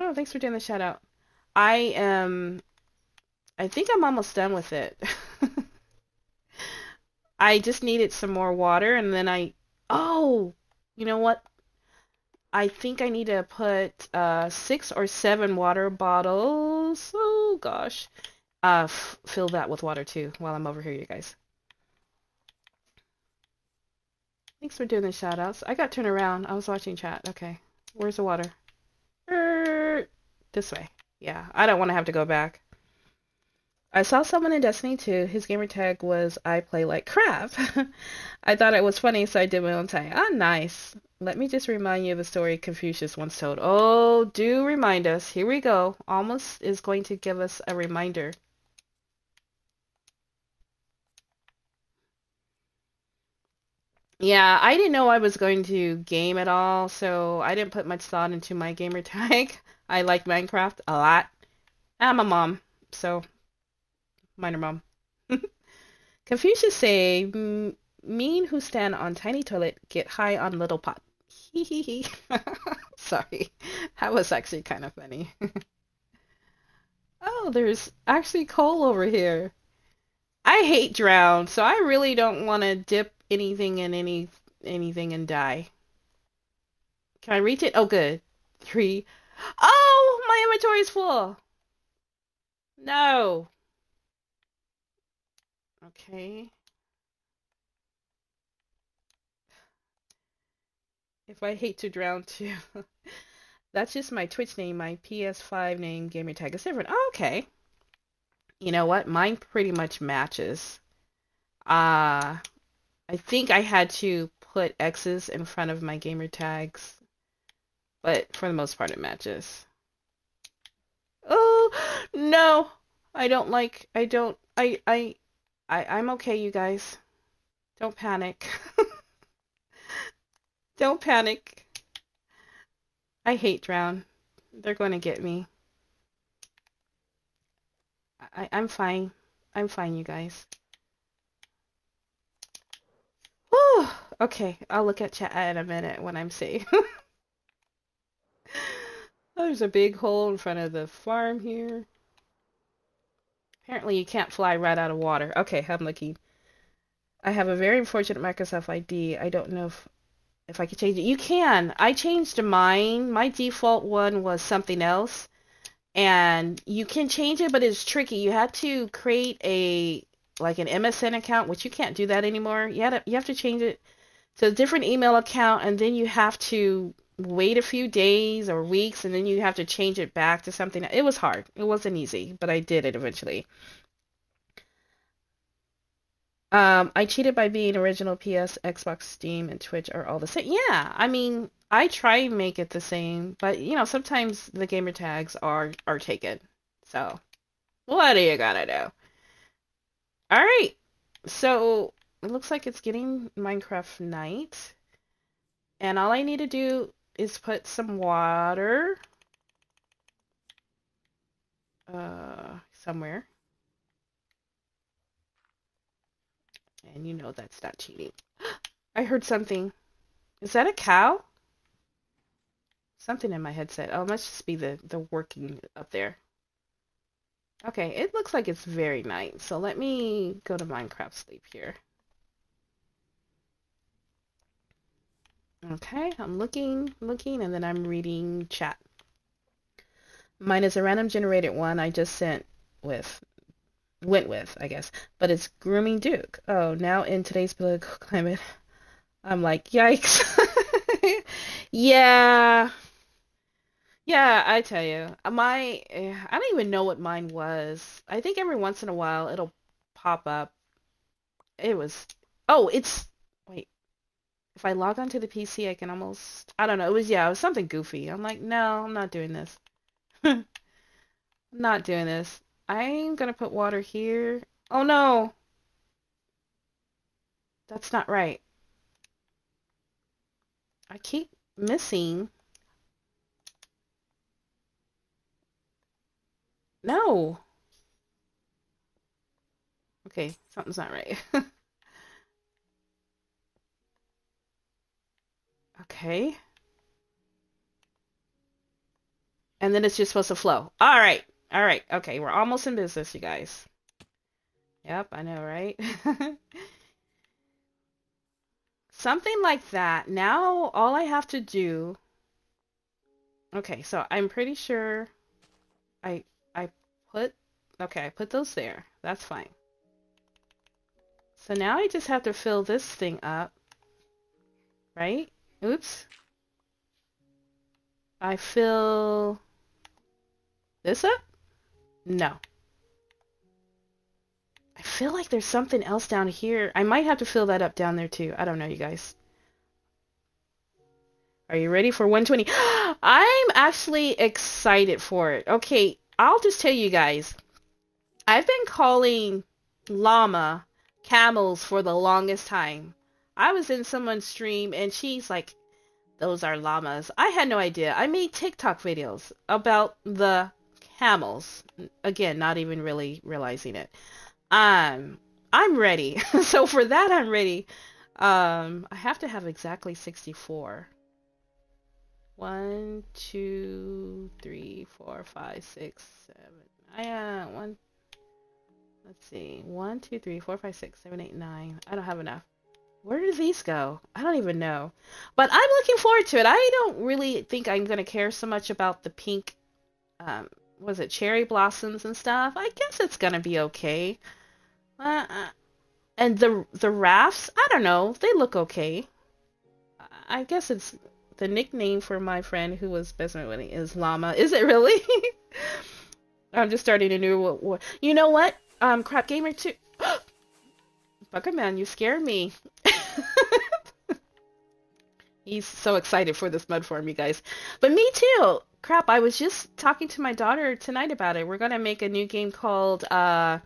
oh, thanks for doing the shout out. I am, I think I'm almost done with it. I just needed some more water, and then I Oh, you know what? I think I need to put uh, six or seven water bottles. Oh gosh. Uh, fill that with water too while I'm over here, you guys. Thanks for doing the shout outs. I got turned around. I was watching chat. Okay. Where's the water? Er, this way. Yeah, I don't want to have to go back. I saw someone in Destiny 2, his gamer tag was I play like crap. I thought it was funny, so I did my own tag. Ah, nice. Let me just remind you of a story Confucius once told. Oh, do remind us. Here we go. Almost is going to give us a reminder. Yeah, I didn't know I was going to game at all, so I didn't put much thought into my gamer tag. I like Minecraft a lot. I'm a mom, so minermom. Confucius say, mean who stand on tiny toilet get high on little pot. Hee hee hee. Sorry. That was actually kind of funny. oh, there's actually coal over here. I hate drown, so I really don't want to dip anything in any anything and die. Can I reach it? Oh, good. Three. Oh, my inventory is full. No. Okay. If I hate to drown too. That's just my Twitch name, my PS5 name, gamer tag is different. Oh, okay. You know what? Mine pretty much matches. Uh, I think I had to put X's in front of my gamer tags, but for the most part it matches. Oh, no. I don't like, I don't, I, I, I, I'm okay, you guys. Don't panic. don't panic. I hate drown. They're going to get me. I, I'm fine. I'm fine, you guys. Whew. Okay, I'll look at chat in a minute when I'm safe. There's a big hole in front of the farm here. Apparently you can't fly right out of water. Okay, I'm looking. I have a very unfortunate Microsoft ID. I don't know if if I could change it. You can. I changed mine. My default one was something else. And you can change it, but it's tricky. You have to create a like an MSN account, which you can't do that anymore. You have to, you have to change it to a different email account and then you have to wait a few days or weeks and then you have to change it back to something. It was hard. It wasn't easy, but I did it eventually. Um, I cheated by being original PS, Xbox, Steam, and Twitch are all the same. Yeah, I mean, I try and make it the same, but you know, sometimes the gamer tags are are taken. So, what are you gonna do? All right. So, it looks like it's getting Minecraft night. And all I need to do is put some water uh, somewhere. And you know that's not cheating. I heard something. Is that a cow? Something in my headset. Oh, must just be the, the working up there. Okay, it looks like it's very night. So let me go to Minecraft sleep here. Okay, I'm looking, looking, and then I'm reading chat. Mine is a random generated one I just sent with, went with, I guess. But it's Grooming Duke. Oh, now in today's political climate, I'm like, yikes. yeah. Yeah, I tell you, my, eh, I don't even know what mine was. I think every once in a while it'll pop up. It was, oh, it's, if I log onto the PC, I can almost, I don't know, it was, yeah, it was something goofy. I'm like, no, I'm not doing this. I'm not doing this. I'm gonna put water here. Oh no! That's not right. I keep missing. No! Okay, something's not right. Okay. And then it's just supposed to flow. All right. All right. Okay. We're almost in business, you guys. Yep, I know, right? Something like that. Now, all I have to do... Okay, so I'm pretty sure I I put... Okay, I put those there. That's fine. So now I just have to fill this thing up. Right? Oops. I fill this up? No. I feel like there's something else down here. I might have to fill that up down there too. I don't know, you guys. Are you ready for 120? I'm actually excited for it. Okay, I'll just tell you guys. I've been calling llama camels for the longest time. I was in someone's stream and she's like, those are llamas. I had no idea. I made TikTok videos about the camels. Again, not even really realizing it. Um, I'm ready. so for that, I'm ready. Um, I have to have exactly 64. One, two, three, four, five, six, seven. I uh one. Let's see. One, two, three, four, five, six, seven, eight, nine. I don't have enough. Where do these go? I don't even know. But I'm looking forward to it. I don't really think I'm going to care so much about the pink, um, was it cherry blossoms and stuff? I guess it's going to be okay. Uh, uh, and the the rafts, I don't know. They look okay. I guess it's the nickname for my friend who was friend with is Llama. Is it really? I'm just starting a new war. You know what? Um, Crap Gamer 2. Buccoman, you scare me. He's so excited for this mud farm, you guys. But me too. Crap, I was just talking to my daughter tonight about it. We're gonna make a new game called uh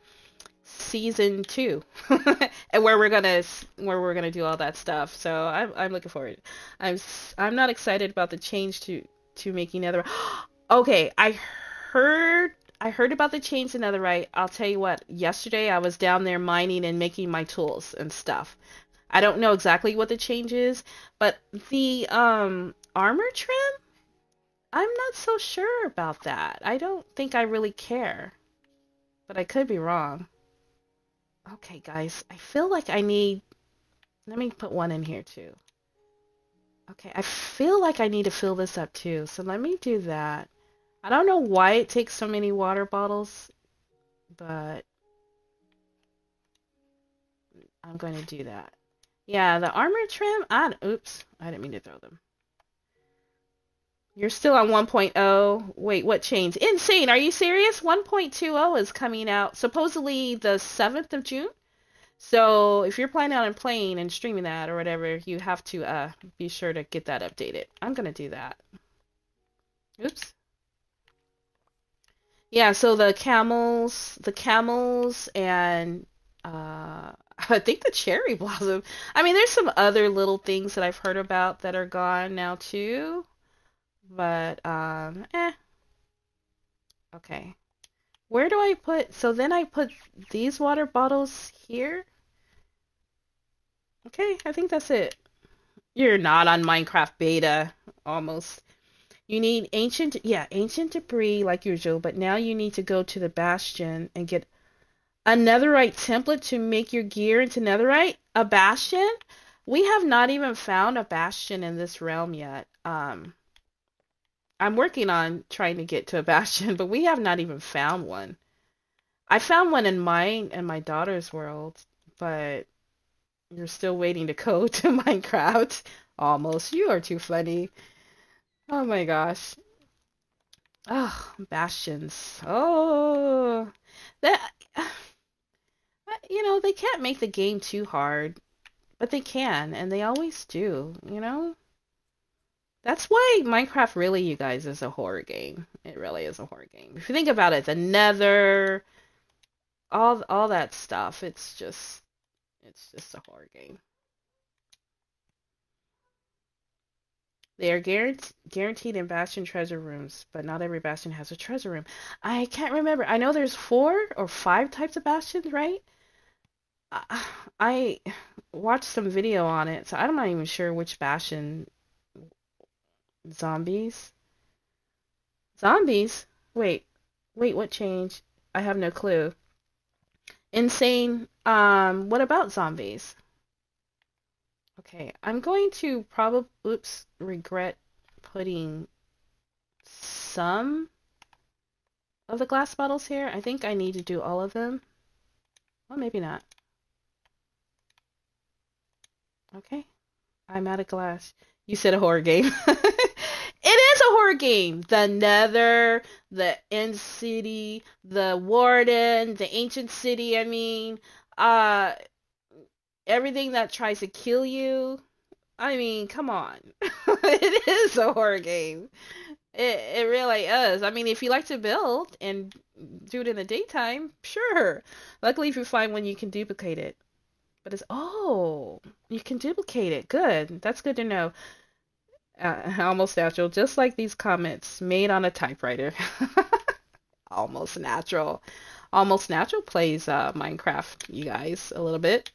season two, and where we're gonna where we're gonna do all that stuff. So I'm I'm looking forward. I'm I'm not excited about the change to to making Nether. okay, I heard I heard about the change to Netherite. I'll tell you what. Yesterday I was down there mining and making my tools and stuff. I don't know exactly what the change is, but the um armor trim. I'm not so sure about that. I don't think I really care. But I could be wrong. Okay, guys, I feel like I need... Let me put one in here, too. Okay, I feel like I need to fill this up, too. So let me do that. I don't know why it takes so many water bottles, but I'm going to do that. Yeah, the armor trim, I, oops, I didn't mean to throw them. You're still on 1.0. Wait, what changed? Insane. Are you serious? 1.20 is coming out supposedly the 7th of June. So if you're planning on playing and streaming that or whatever, you have to uh, be sure to get that updated. I'm going to do that. Oops. Yeah, so the camels, the camels and uh, I think the cherry blossom. I mean, there's some other little things that I've heard about that are gone now too. But, um, eh. Okay. Where do I put... So then I put these water bottles here? Okay, I think that's it. You're not on Minecraft beta. Almost. You need ancient... Yeah, ancient debris like usual. But now you need to go to the bastion and get a netherite template to make your gear into netherite. A bastion? We have not even found a bastion in this realm yet. Um... I'm working on trying to get to a bastion, but we have not even found one. I found one in mine and my daughter's world, but you're still waiting to code to Minecraft. Almost. You are too funny. Oh my gosh. Oh, bastions. Oh, that. Uh, you know, they can't make the game too hard, but they can, and they always do, you know? That's why Minecraft really, you guys, is a horror game. It really is a horror game. If you think about it, the Nether, all all that stuff, it's just it's just a horror game. They are guaranteed in Bastion treasure rooms, but not every Bastion has a treasure room. I can't remember. I know there's four or five types of Bastions, right? I watched some video on it, so I'm not even sure which Bastion Zombies? Zombies? Wait. Wait, what changed? I have no clue. Insane. Um, what about zombies? Okay, I'm going to probably, oops, regret putting some of the glass bottles here. I think I need to do all of them. Well, maybe not. Okay. I'm out of glass. You said a horror game. it is a horror game. The Nether, the End City, the Warden, the Ancient City. I mean, uh, everything that tries to kill you. I mean, come on. it is a horror game. It it really is. I mean, if you like to build and do it in the daytime, sure. Luckily, if you find one, you can duplicate it. But it's oh, you can duplicate it. Good. That's good to know uh, almost natural, just like these comments made on a typewriter. almost natural. Almost natural plays uh, Minecraft, you guys, a little bit.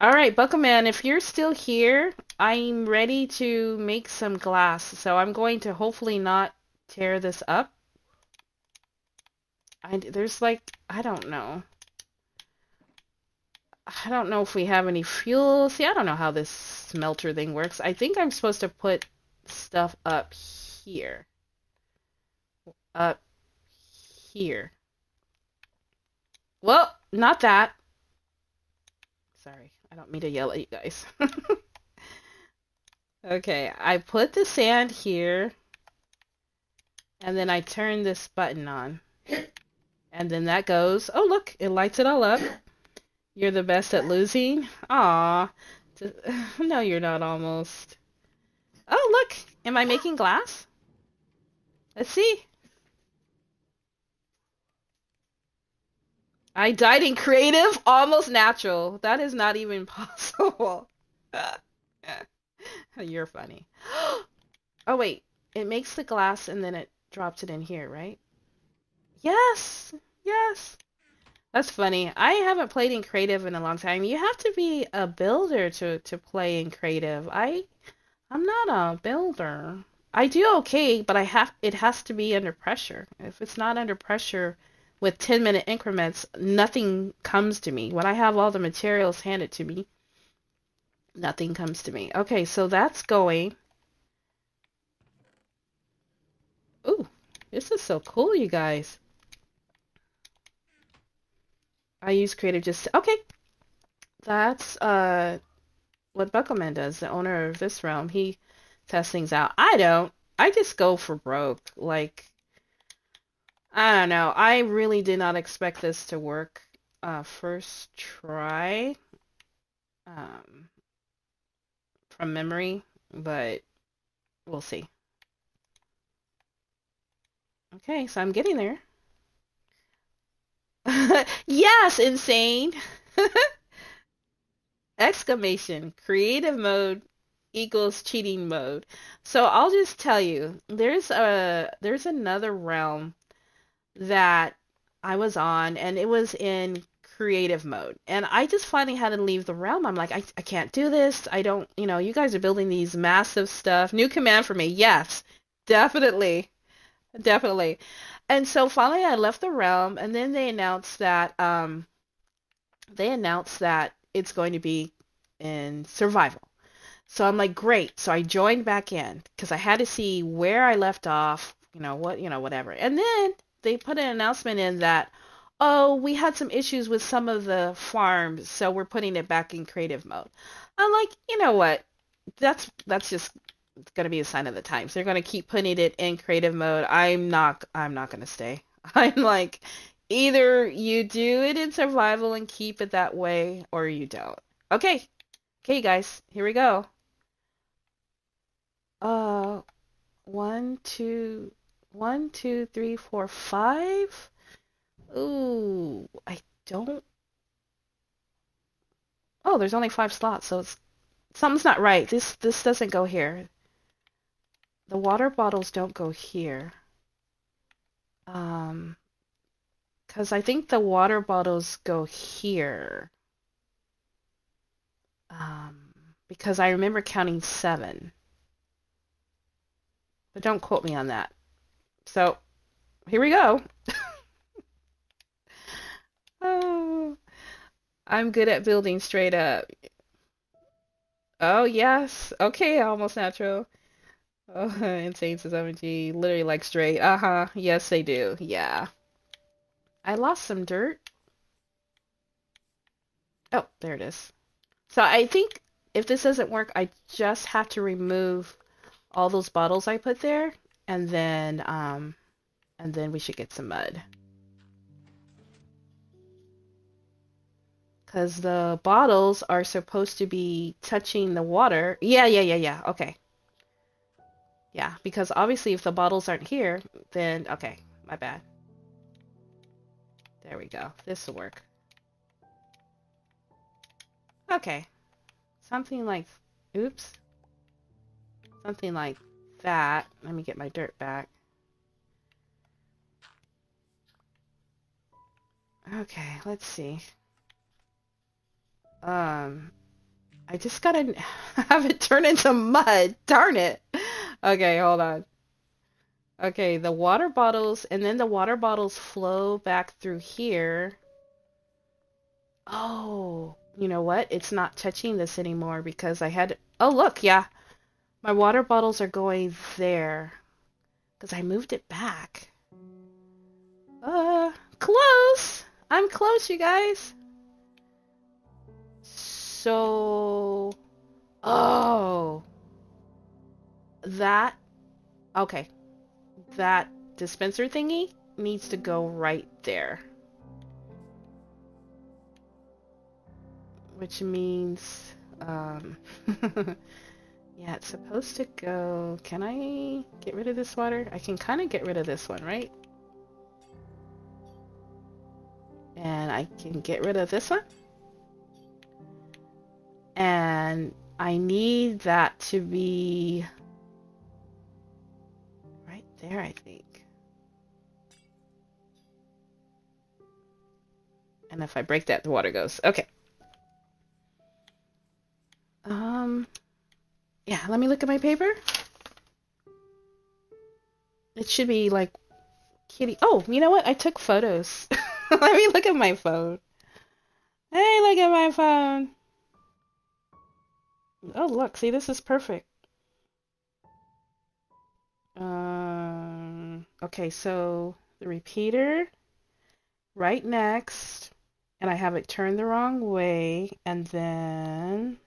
All right, Buccoman, if you're still here, I'm ready to make some glass. So I'm going to hopefully not tear this up. I, there's like, I don't know. I don't know if we have any fuel. See, I don't know how this smelter thing works. I think I'm supposed to put stuff up here. Up here. Well, not that. Sorry, don't mean to yell at you guys. okay, I put the sand here. And then I turn this button on. And then that goes. Oh, look, it lights it all up. You're the best at losing? Aw. No, you're not almost. Oh, look. Am I making glass? Let's see. I died in creative, almost natural. That is not even possible. You're funny. Oh, wait. It makes the glass and then it drops it in here, right? Yes! Yes! That's funny. I haven't played in creative in a long time. You have to be a builder to, to play in creative. I I'm not a builder. I do okay, but I have it has to be under pressure. If it's not under pressure with 10 minute increments, nothing comes to me. When I have all the materials handed to me, nothing comes to me. Okay, so that's going. Ooh, this is so cool, you guys. I use creative just okay. That's uh what Buccoman does, the owner of this realm. He tests things out. I don't. I just go for broke. Like I don't know. I really did not expect this to work uh first try. Um from memory, but we'll see. Okay, so I'm getting there. yes, insane. Exclamation. Creative mode equals cheating mode. So I'll just tell you, there's a there's another realm that I was on and it was in creative mode. And I just finally had to leave the realm. I'm like, I, I can't do this. I don't, you know, you guys are building these massive stuff. New command for me. Yes, definitely. Definitely. And so finally I left the realm and then they announced that um they announced that it's going to be in survival. So I'm like, great. So I joined back in because I had to see where I left off, you know, what, you know, whatever. And then they put an announcement in that, oh, we had some issues with some of the farms, so we're putting it back in creative mode. I'm like, you know what? That's that's just going to be a sign of the times. They're going to keep putting it in creative mode. I'm not I'm not going to stay. I'm like either you do it in survival and keep it that way or you don't. Okay. Okay, guys. Here we go. Uh one, two, one, two, three, four, five. Ooh, I don't. Oh, there's only five slots, so it's something's not right. This this doesn't go here. The water bottles don't go here. Um, because I think the water bottles go here. Um, because I remember counting seven. But don't quote me on that. So, here we go. oh, I'm good at building straight up. Oh, yes. Okay, almost natural. Oh, Insane says MG literally like straight. Uh-huh. Yes, they do. Yeah. I lost some dirt. Oh, there it is. So I think if this doesn't work, I just have to remove all those bottles I put there, and then um, and then we should get some mud. Because the bottles are supposed to be touching the water. Yeah, yeah, yeah, yeah. Okay. Yeah, because obviously if the bottles aren't here, then... Okay, my bad. There we go. This will work. Okay. Something like... Oops. Something like that. Let me get my dirt back. Okay, let's see. Um, I just gotta have it turn into mud. Darn it. Okay, hold on. Okay, the water bottles, and then the water bottles flow back through here. Oh, you know what? It's not touching this anymore because I had, oh look, yeah. My water bottles are going there because I moved it back. Uh, close. I'm close, you guys. So, oh, that, okay. That dispenser thingy needs to go right there. Which means, um, yeah, it's supposed to go, can I get rid of this water? I can kind of get rid of this one, right? And I can get rid of this one. And I need that to be right there, I think. And if I break that, the water goes. Okay. Um, yeah, let me look at my paper. It should be like kitty. Oh, you know what? I took photos. let me look at my phone. Hey, look at my phone. Oh, look. See, this is perfect. Um, okay, so the repeater right next and I have it turned the wrong way and then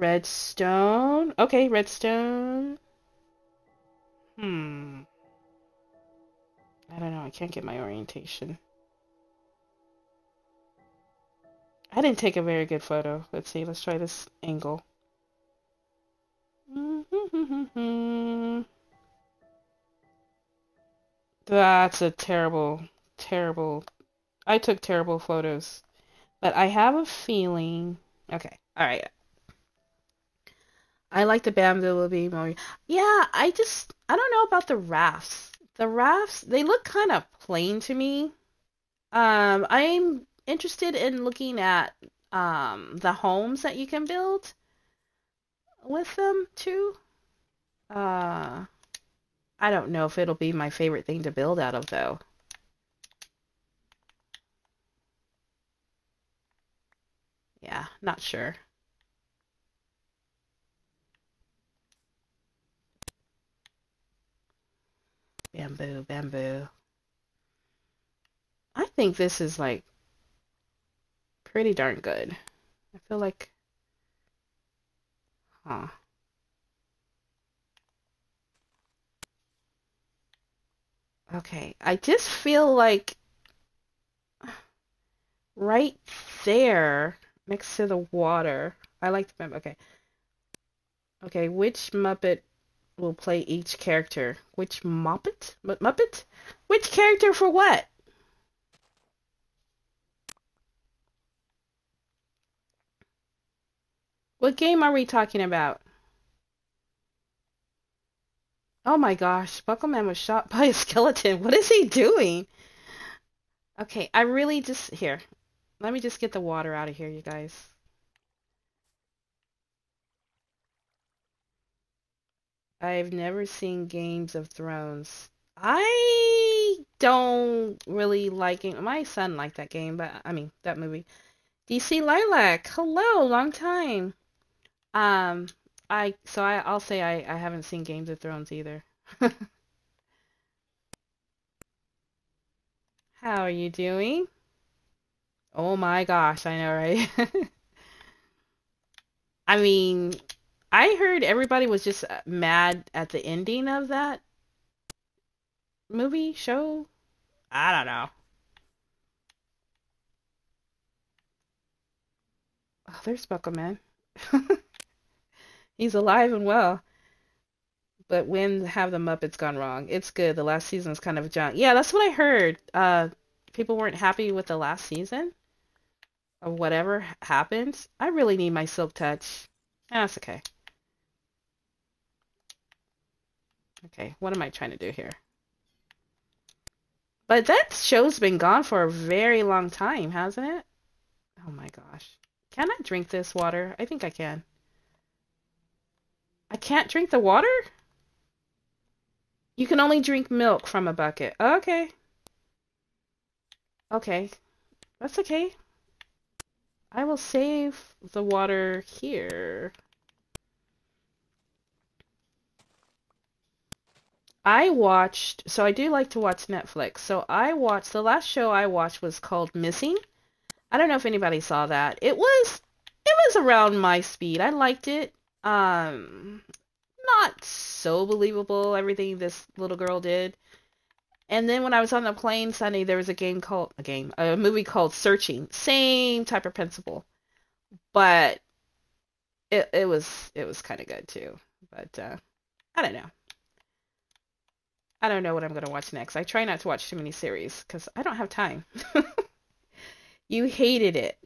redstone. Okay, redstone. Hmm. I don't know. I can't get my orientation. I didn't take a very good photo. Let's see. Let's try this angle. That's a terrible, terrible. I took terrible photos. But I have a feeling. Okay. All right. I like the bamboo more. Yeah, I just I don't know about the rafts. The rafts they look kind of plain to me. Um, I'm interested in looking at um the homes that you can build with them too. Uh, I don't know if it'll be my favorite thing to build out of though. Yeah, not sure. Bamboo, bamboo. I think this is like pretty darn good. I feel like, huh. Okay, I just feel like right there next to the water. I like the okay. Okay, which Muppet will play each character? Which Muppet? M Muppet? Which character for what? What game are we talking about? Oh my gosh, Buccoman was shot by a skeleton. What is he doing? Okay, I really just here. Let me just get the water out of here, you guys. I've never seen Games of Thrones. I don't really like it. My son liked that game, but I mean that movie. DC Lilac, hello, long time. Um, I so I I'll say I I haven't seen Games of Thrones either. How are you doing? Oh my gosh, I know, right? I mean, I heard everybody was just uh, mad at the ending of that movie show. I don't know. Oh, there's Buccoman. He's alive and well. But when have the Muppets gone wrong? It's good. The last season's kind of junk. Yeah, that's what I heard. Uh, people weren't happy with the last season of whatever happens. I really need my silk touch. That's okay. Okay, what am I trying to do here? But that show's been gone for a very long time, hasn't it? Oh my gosh. Can I drink this water? I think I can. I can't drink the water? You can only drink milk from a bucket. Okay. Okay. That's okay. I will save the water here. I watched, so I do like to watch Netflix. So I watched, the last show I watched was called Missing. I don't know if anybody saw that. It was, it was around my speed. I liked it. Um, not so believable, everything this little girl did. And then when I was on the plane Sunday, there was a game called, a game, a movie called Searching. Same type of principle. But it, it was, it was kind of good too. But, uh, I don't know. I don't know what I'm going to watch next. I try not to watch too many series because I don't have time. you hated it.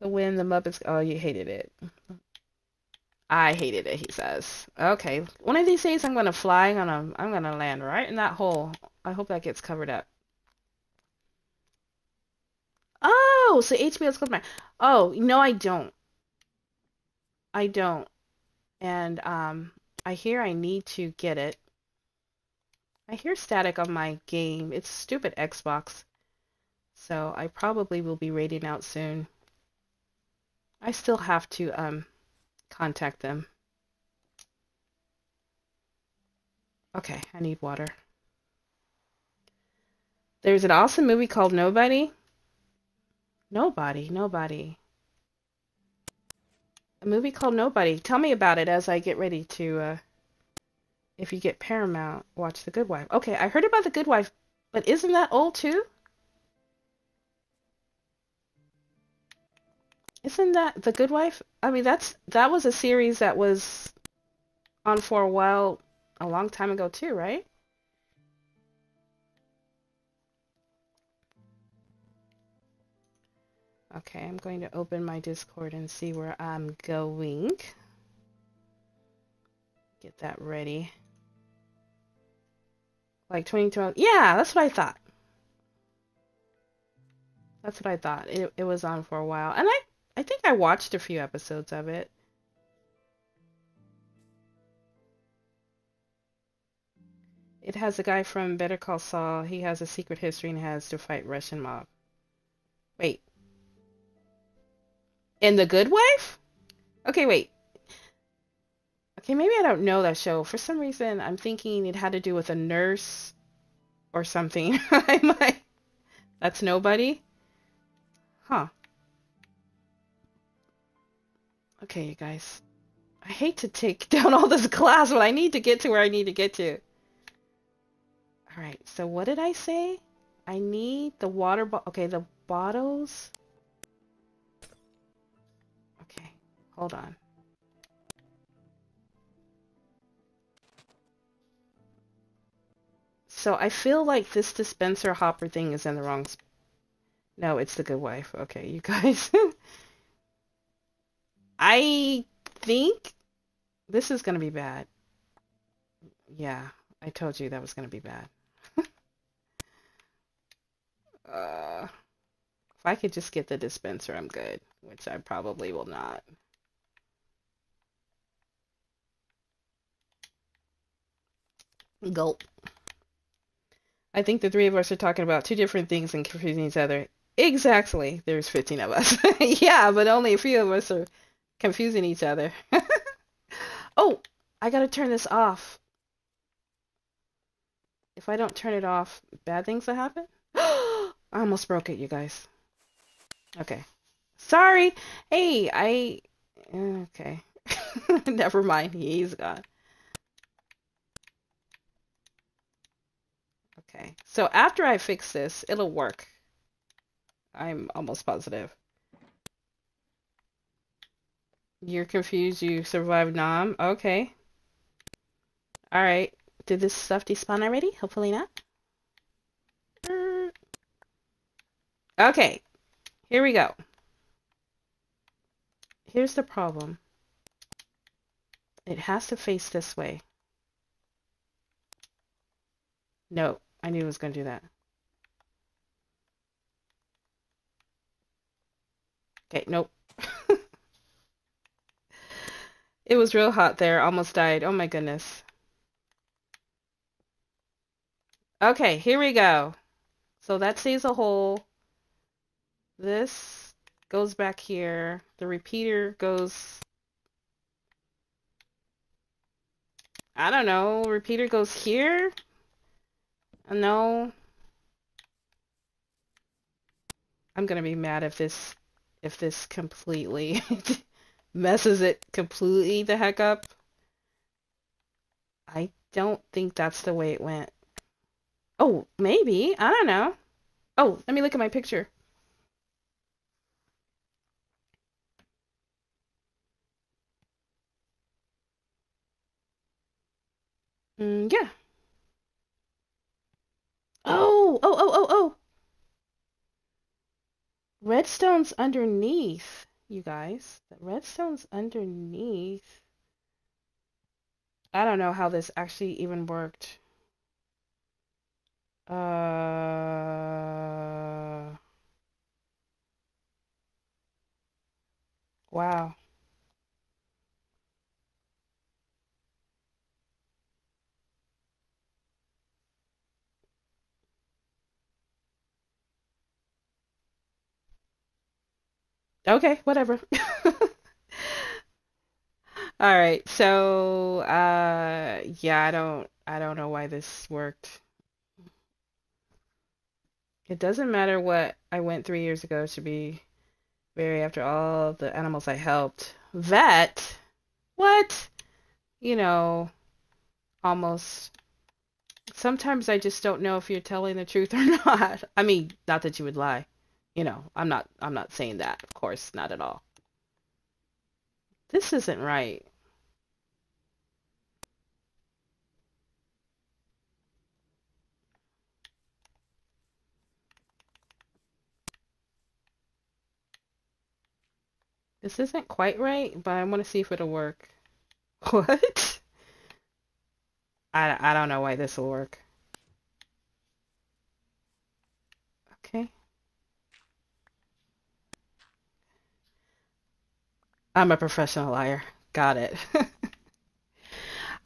The When the Muppets. Oh, you hated it. I hated it, he says. Okay. One of these days I'm going to fly. I'm going to, I'm to land right in that hole. I hope that gets covered up. Oh, so HBO's closed my. Oh, no, I don't. I don't. And um, I hear I need to get it I hear static on my game. It's stupid Xbox. So I probably will be raiding out soon. I still have to um contact them. Okay, I need water. There's an awesome movie called Nobody. Nobody, nobody. A movie called Nobody. Tell me about it as I get ready to uh, if you get Paramount, watch The Good Wife. Okay, I heard about The Good Wife, but isn't that old too? Isn't that The Good Wife? I mean, that's that was a series that was on for a while, a long time ago too, right? Okay, I'm going to open my Discord and see where I'm going. Get that ready. Like 2012. Yeah, that's what I thought. That's what I thought. It, it was on for a while. And I, I think I watched a few episodes of it. It has a guy from Better Call Saul. He has a secret history and has to fight Russian mob. Wait. In The Good Wife? Okay, wait. Okay, maybe I don't know that show. For some reason, I'm thinking it had to do with a nurse or something. I'm like, that's nobody? Huh. Okay, you guys. I hate to take down all this glass, but I need to get to where I need to get to. Alright, so what did I say? I need the water bottle. Okay, the bottles. Okay, hold on. So I feel like this dispenser hopper thing is in the wrong sp- No, it's the good wife. Okay, you guys. I think this is going to be bad. Yeah, I told you that was going to be bad. uh, if I could just get the dispenser, I'm good, which I probably will not. Gulp. I think the three of us are talking about two different things and confusing each other. Exactly. There's 15 of us. yeah, but only a few of us are confusing each other. oh, I gotta turn this off. If I don't turn it off, bad things will happen? I almost broke it, you guys. Okay. Sorry. Hey, I... Okay. Never mind. He's gone. Okay, so after I fix this, it'll work. I'm almost positive. You're confused, you survived Nam. Okay. Alright. Did this stuff despawn already? Hopefully not. Okay. Here we go. Here's the problem. It has to face this way. No. I knew it was going to do that. Okay, nope. it was real hot there. Almost died. Oh my goodness. Okay, here we go. So that sees a hole. This goes back here. The repeater goes. I don't know. Repeater goes here. No. I'm gonna be mad if this if this completely messes it completely the heck up. I don't think that's the way it went. Oh, maybe. I don't know. Oh, let me look at my picture. Mm, yeah. Oh, oh, oh, oh, oh. Redstone's underneath, you guys. Redstone's underneath. I don't know how this actually even worked. Uh, wow. Okay, whatever. All right. So, uh yeah, I don't I don't know why this worked. It doesn't matter what I went three years ago to be very after all the animals I helped. Vet? What? You know, almost sometimes I just don't know if you're telling the truth or not. I mean, not that you would lie. You know, I'm not I'm not saying that, of course, not at all. This isn't right. This isn't quite right, but I want to see if it'll work. What? I, I don't know why this will work. Okay. I'm a professional liar. Got it.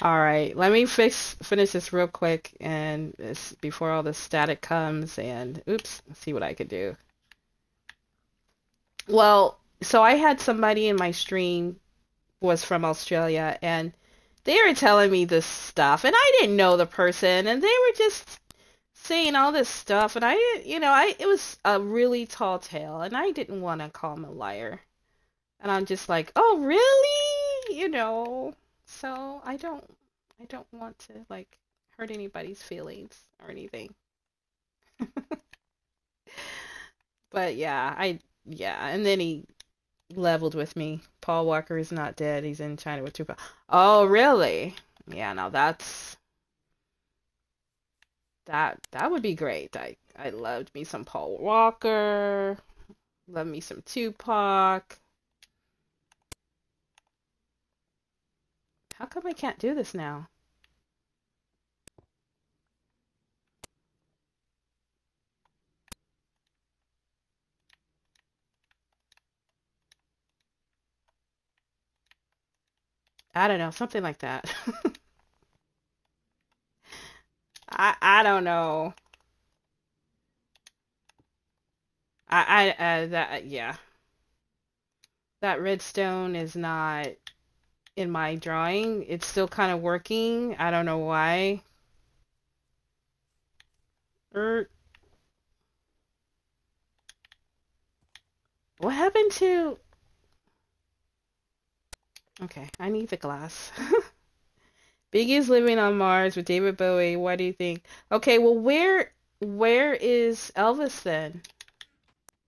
All right, let me fix finish this real quick and before all the static comes and oops, see what I could do. Well, so I had somebody in my stream was from Australia and they were telling me this stuff and I didn't know the person and they were just saying all this stuff and I you know I it was a really tall tale and I didn't want to call him a liar and I'm just like oh really you know so I don't I don't want to like hurt anybody's feelings or anything but yeah I yeah and then he leveled with me. Paul Walker is not dead. He's in China with Tupac. Oh, really? Yeah, now that's that that would be great. I I loved me some Paul Walker. Love me some Tupac. How come I can't do this now? I don't know, something like that. I I don't know. I I uh, that yeah. That redstone is not in my drawing. It's still kind of working. I don't know why. Er What happened to Okay, I need the glass. Biggie's living on Mars with David Bowie. What do you think? Okay, well where where is Elvis then?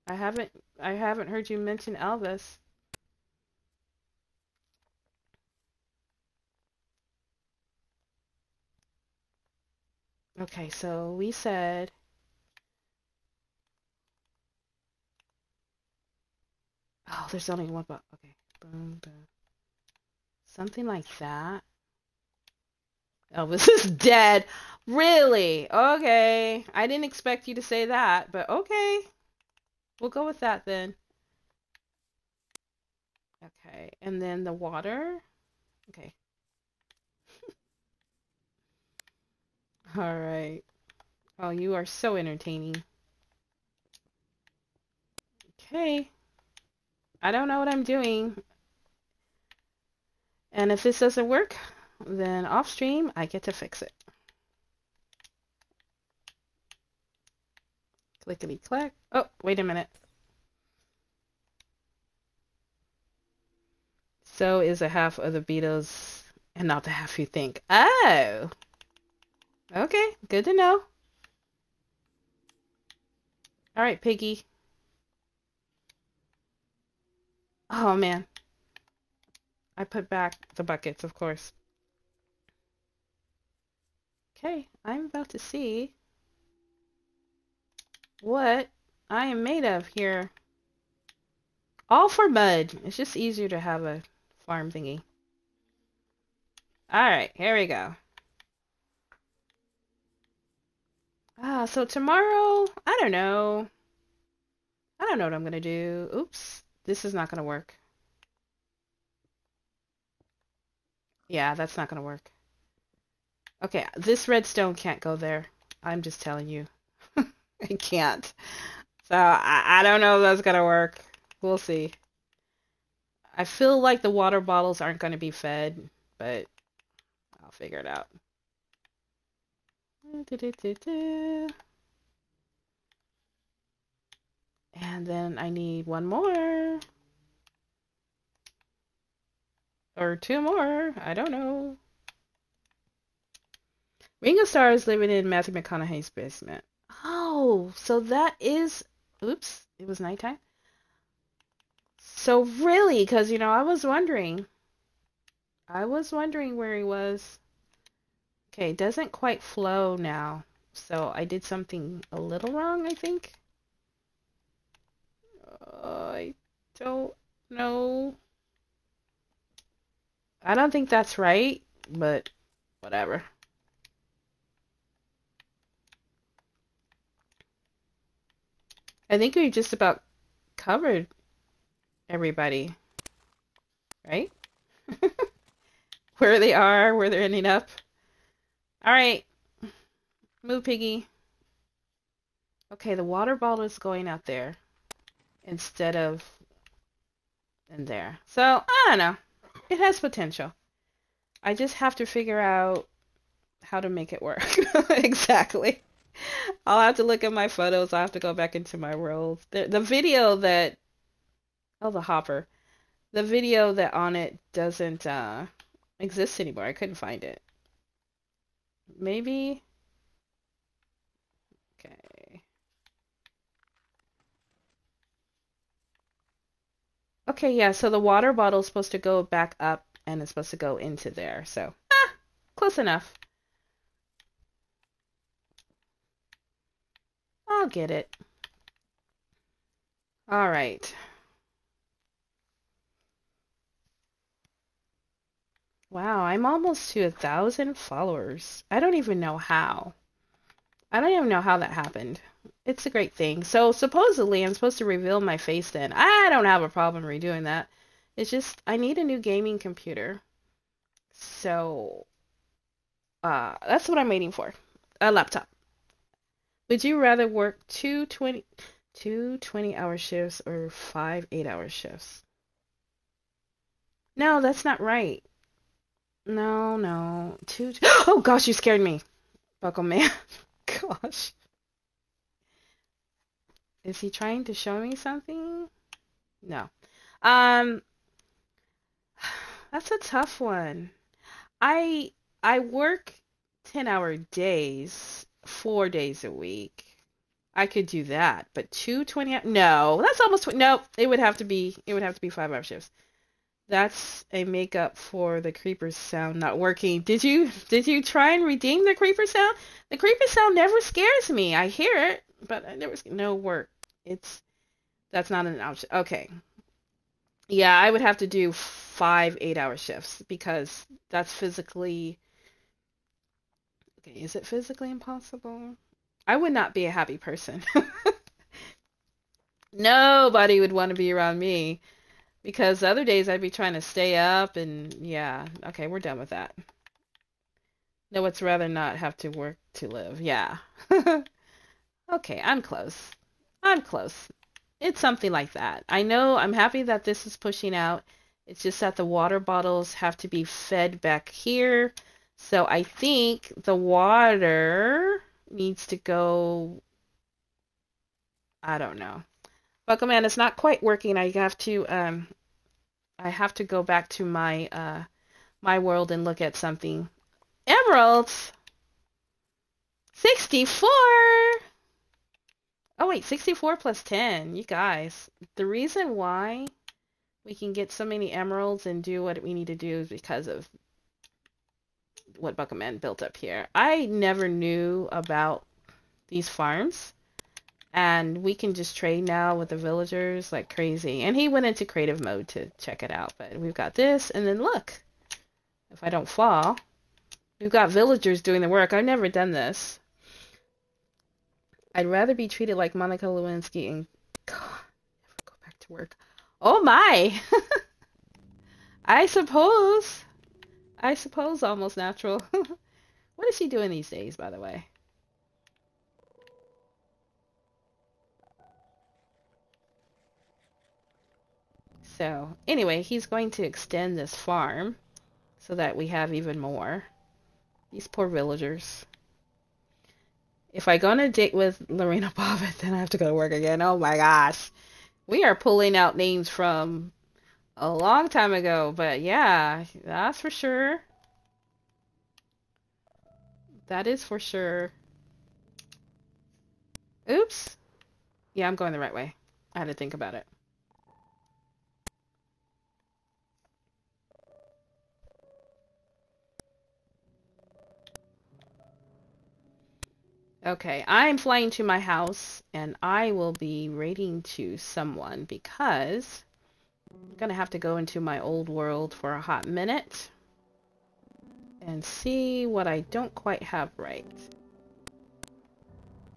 I haven't I haven't heard you mention Elvis. Okay, so we said Oh, there's only one but okay. Boom boom. Something like that. Oh, Elvis is dead. Really? Okay. I didn't expect you to say that, but okay. We'll go with that then. Okay, and then the water. Okay. All right. Oh, you are so entertaining. Okay. I don't know what I'm doing. And if this doesn't work, then off stream, I get to fix it. Clickety clack. Oh, wait a minute. So is a half of the Beatles and not the half you think. Oh. Okay, good to know. All right, Piggy. Oh man. I put back the buckets, of course. Okay, I'm about to see what I am made of here. All for mud. It's just easier to have a farm thingy. Alright, here we go. Ah, so tomorrow, I don't know. I don't know what I'm going to do. Oops, this is not going to work. Yeah, that's not going to work. Okay, this redstone can't go there. I'm just telling you. it can't. So I, I don't know if that's going to work. We'll see. I feel like the water bottles aren't going to be fed, but I'll figure it out. And then I need one more. Or two more. I don't know. Ringo Starr is living in Matthew McConaughey's basement. Oh, so that is... Oops, it was nighttime. So really, because, you know, I was wondering. I was wondering where he was. Okay, it doesn't quite flow now. So I did something a little wrong, I think. Uh, I don't know. I don't think that's right, but whatever. I think we just about covered everybody, right? where they are, where they're ending up. All right, move, piggy. Okay, the water bottle is going out there instead of in there. So, I don't know it has potential. I just have to figure out how to make it work. exactly. I'll have to look at my photos. I'll have to go back into my world. The, the video that, oh, the hopper. The video that on it doesn't uh, exist anymore. I couldn't find it. Maybe. Okay. Okay, yeah, so the water bottle is supposed to go back up and it's supposed to go into there. So, ah, close enough. I'll get it. All right. Wow, I'm almost to a thousand followers. I don't even know how. I don't even know how that happened it's a great thing. So supposedly I'm supposed to reveal my face then. I don't have a problem redoing that. It's just I need a new gaming computer. So uh that's what I'm waiting for. A laptop. Would you rather work two 20 two 20 hour shifts or five 8 hour shifts? No, that's not right. No, no. two. Oh gosh, you scared me. Buccoman. gosh. Is he trying to show me something? No. Um that's a tough one. I I work 10-hour days, 4 days a week. I could do that, but two 20 No, that's almost no, it would have to be it would have to be 5-hour shifts. That's a makeup for the creeper sound not working. Did you did you try and redeem the creeper sound? The creeper sound never scares me. I hear it, but I never no work. It's that's not an option. Okay. Yeah, I would have to do five eight-hour shifts because that's physically. Okay, is it physically impossible? I would not be a happy person. Nobody would want to be around me because other days I'd be trying to stay up and yeah. Okay, we're done with that. No, it's rather not have to work to live. Yeah. okay, I'm close. I'm close. It's something like that. I know I'm happy that this is pushing out. It's just that the water bottles have to be fed back here. So I think the water needs to go. I don't know. Buccoman, is not quite working. I have to um, I have to go back to my uh, my world and look at something. Emeralds. Sixty-four. Oh wait, 64 plus 10. You guys, the reason why we can get so many emeralds and do what we need to do is because of what Buccoman built up here. I never knew about these farms. And we can just trade now with the villagers like crazy. And he went into creative mode to check it out. But we've got this. And then look, if I don't fall, we've got villagers doing the work. I've never done this. I'd rather be treated like Monica Lewinsky and God, never go back to work. Oh my! I suppose. I suppose almost natural. what is she doing these days, by the way? So, anyway, he's going to extend this farm so that we have even more. These poor villagers. If I go on a date with Lorena Bobbitt, then I have to go to work again. Oh my gosh. We are pulling out names from a long time ago, but yeah, that's for sure. That is for sure. Oops. Yeah, I'm going the right way. I had to think about it. Okay, I'm flying to my house and I will be raiding to someone because I'm going to have to go into my old world for a hot minute and see what I don't quite have right.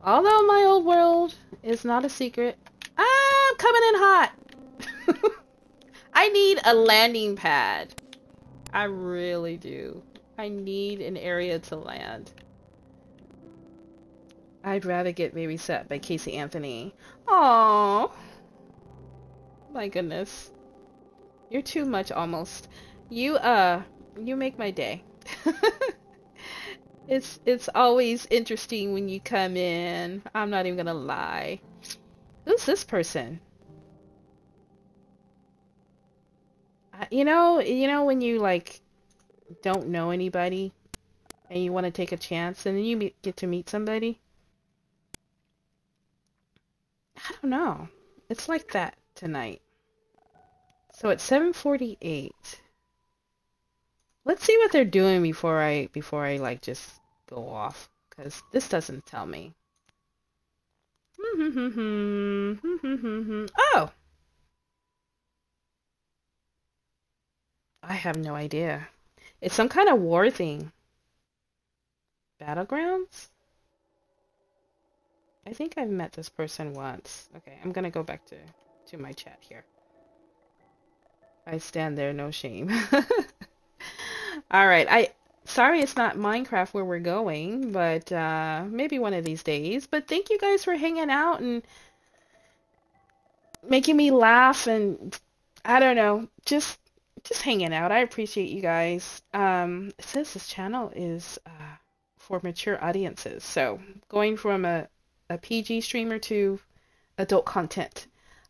Although my old world is not a secret, I'm coming in hot. I need a landing pad. I really do. I need an area to land. I'd rather get babysat by Casey Anthony. Oh, my goodness. You're too much almost. You uh you make my day. it's it's always interesting when you come in. I'm not even gonna lie. Who's this person? You know, you know when you like don't know anybody and you want to take a chance and then you meet, get to meet somebody. I don't know. It's like that tonight. So it's 7:48. Let's see what they're doing before I before I like just go off cuz this doesn't tell me. oh. I have no idea. It's some kind of war thing. Battlegrounds? I think I've met this person once. Okay, I'm gonna go back to, to my chat here. I stand there, no shame. Alright, I sorry it's not Minecraft where we're going, but uh, maybe one of these days. But thank you guys for hanging out and making me laugh and I don't know, just just hanging out. I appreciate you guys. Um, it says this channel is uh, for mature audiences, so going from a a PG streamer to adult content.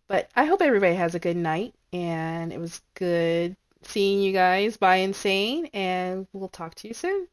But I hope everybody has a good night and it was good seeing you guys by Insane and we'll talk to you soon.